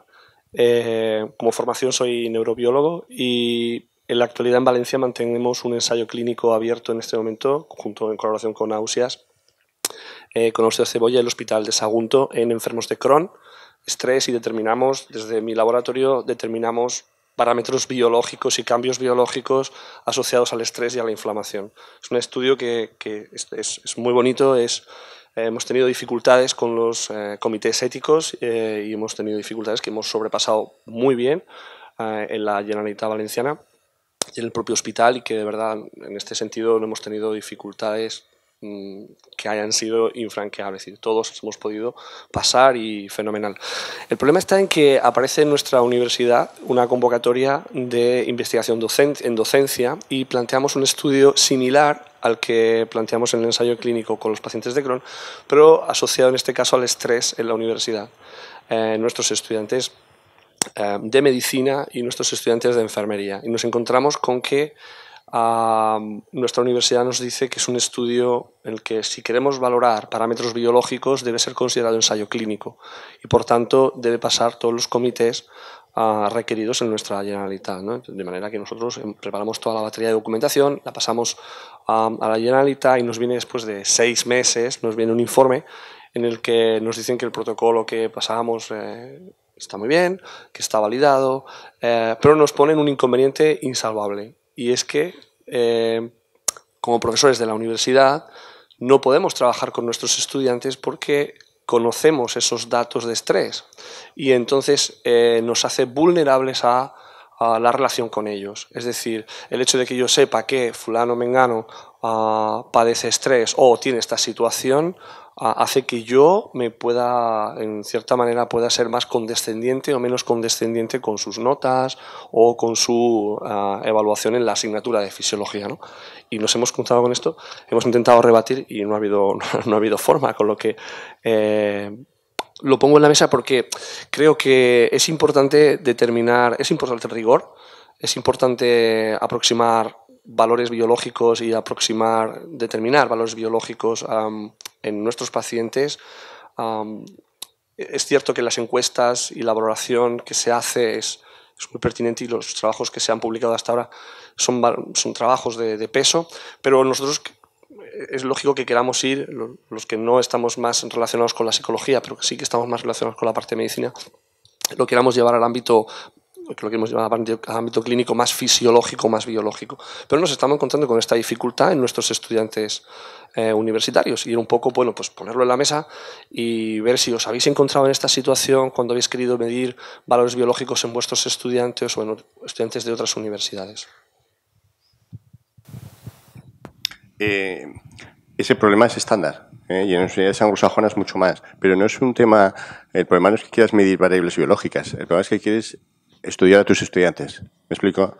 Eh, como formación soy neurobiólogo y en la actualidad en Valencia mantenemos un ensayo clínico abierto en este momento, junto en colaboración con Ausias, eh, con Cebolla y el Hospital de Sagunto en enfermos de Crohn, estrés y determinamos, desde mi laboratorio, determinamos parámetros biológicos y cambios biológicos asociados al estrés y a la inflamación. Es un estudio que, es, muy bonito, es, eh, hemos tenido dificultades con los eh, comités éticos eh, y hemos tenido dificultades que hemos sobrepasado muy bien en la Generalitat Valenciana en el propio hospital y que de verdad en este sentido no hemos tenido dificultades mm, que hayan sido infranqueables. y todos hemos podido pasar y fenomenal. El problema está en que aparece en nuestra universidad una convocatoria de investigación en docencia y planteamos un estudio similar al que planteamos en el ensayo clínico con los pacientes de Crohn, pero asociado en este caso al estrés en la universidad. Eh, nuestros estudiantes de medicina y nuestros estudiantes de enfermería. Y nos encontramos con que nuestra universidad nos dice que es un estudio en el que si queremos valorar parámetros biológicos debe ser considerado ensayo clínico y por tanto debe pasar todos los comités ah, requeridos en nuestra Generalitat. De manera que nosotros em, preparamos toda la batería de documentación, la pasamos a la Generalitat y nos viene después de seis meses, nos viene un informe en el que nos dicen que el protocolo que pasamos eh, está muy bien, que está validado, eh, pero nos ponen un inconveniente insalvable y es que eh, como profesores de la universidad no podemos trabajar con nuestros estudiantes porque conocemos esos datos de estrés y entonces eh, nos hace vulnerables a, la relación con ellos. Es decir, el hecho de que yo sepa que fulano mengano ah, padece estrés o tiene esta situación hace que yo me pueda, en cierta manera, pueda ser más condescendiente o menos condescendiente con sus notas o con su ah, evaluación en la asignatura de fisiología. ¿no? Y nos hemos juntado con esto, hemos intentado rebatir y no ha habido, no ha habido forma, con lo que eh, lo pongo en la mesa porque creo que es importante determinar, es importante rigor, es importante aproximar valores biológicos y aproximar, determinar valores biológicos en nuestros pacientes. es cierto que las encuestas y la valoración que se hace es, muy pertinente y los trabajos que se han publicado hasta ahora son, son trabajos de, peso, pero nosotros es lógico que queramos ir, los que no estamos más relacionados con la psicología, pero sí que estamos más relacionados con la parte de medicina, lo queramos llevar al ámbito lo que hemos llamado ámbito clínico más fisiológico, más biológico. Pero nos estamos encontrando con esta dificultad en nuestros estudiantes eh, universitarios y un poco, bueno, pues ponerlo en la mesa y ver si os habéis encontrado en esta situación cuando habéis querido medir valores biológicos en vuestros estudiantes o en estudiantes de otras universidades. Eh, ese problema es estándar. ¿eh? y en universidades anglosajonas mucho más. Pero no es un tema, el problema no es que quieras medir variables biológicas, el problema es que quieres estudiar a tus estudiantes. ¿Me explico?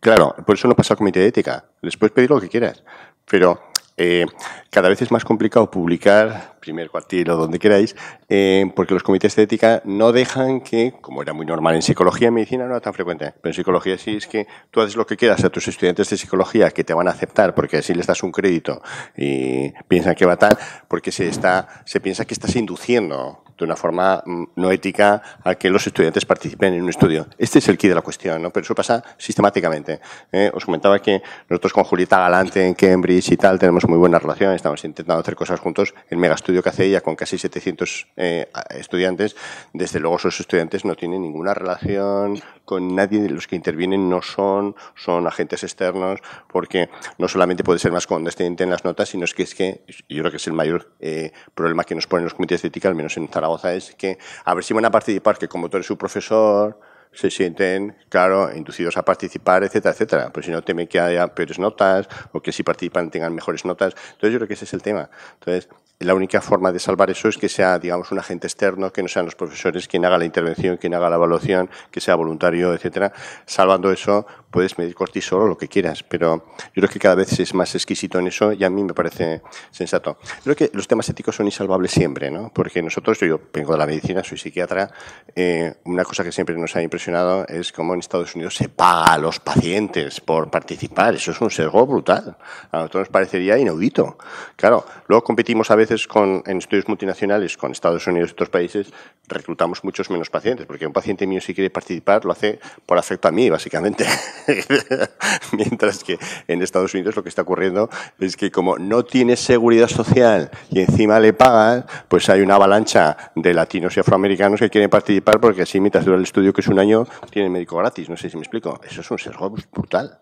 Claro, por eso no pasa al comité de ética. Les puedes pedir lo que quieras, pero eh, cada vez es más complicado publicar, primer cuartil o donde queráis, eh, porque los comités de ética no dejan que, como era muy normal en psicología, en medicina no era tan frecuente, pero en psicología sí es que tú haces lo que quieras a tus estudiantes de psicología que te van a aceptar porque así les das un crédito y piensan que va tal, porque se, está, se piensa que estás induciendo de una forma mm, no ética a que los estudiantes participen en un estudio. Este es el quid de la cuestión, ¿no? pero eso pasa sistemáticamente. ¿eh? Os comentaba que nosotros con Julieta Galante en Cambridge y tal tenemos muy buena relación, estamos intentando hacer cosas juntos. El mega estudio que hace ella con casi 700 eh, estudiantes, desde luego esos estudiantes no tienen ninguna relación con nadie de los que intervienen, no son, son agentes externos, porque no solamente puede ser más condescendiente en las notas, sino es que es que, yo creo que es el mayor eh, problema que nos ponen los comités de ética, al menos en Zaragoza, es que a ver si van a participar, que como tú eres su profesor, se sienten, claro, inducidos a participar, etcétera, etcétera. Pero si no, temen que haya peores notas o que si participan tengan mejores notas. Entonces, yo creo que ese es el tema. Entonces, la única forma de salvar eso es que sea, digamos, un agente externo, que no sean los profesores quien haga la intervención, quien haga la evaluación, que sea voluntario, etcétera. Salvando eso, puedes medir cortisol o lo que quieras, pero yo creo que cada vez es más exquisito en eso y a mí me parece sensato. Creo que los temas éticos son insalvables siempre, ¿no? Porque nosotros, yo vengo de la medicina, soy psiquiatra, eh, una cosa que siempre nos ha impresionado es cómo en Estados Unidos se paga a los pacientes por participar. Eso es un sesgo brutal. A nosotros nos parecería inaudito. Claro, luego competimos a veces con, en estudios multinacionales con Estados Unidos y otros países reclutamos muchos menos pacientes, porque un paciente mío si quiere participar lo hace por afecto a mí, básicamente. Mientras que en Estados Unidos lo que está ocurriendo es que como no tiene seguridad social y encima le pagan, pues hay una avalancha de latinos y afroamericanos que quieren participar porque así mientras dura el estudio, que es un año, tienen médico gratis. No sé si me explico. Eso es un sesgo brutal.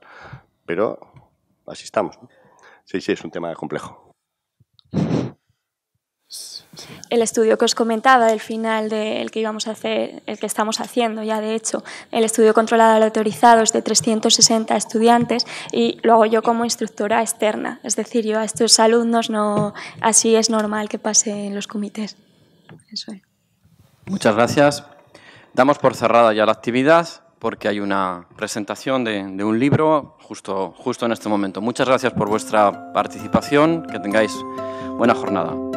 Pero así estamos. Sí, sí, es un tema complejo. El estudio que os comentaba, el final del que íbamos a hacer, el que estamos haciendo ya de hecho, el estudio controlado al autorizado es de 360 estudiantes y lo hago yo como instructora externa, es decir, yo a estos alumnos no, así es normal que pase en los comités. Muchas gracias. Damos por cerrada ya la actividad porque hay una presentación de, de, un libro justo, justo en este momento. Muchas gracias por vuestra participación, que tengáis buena jornada.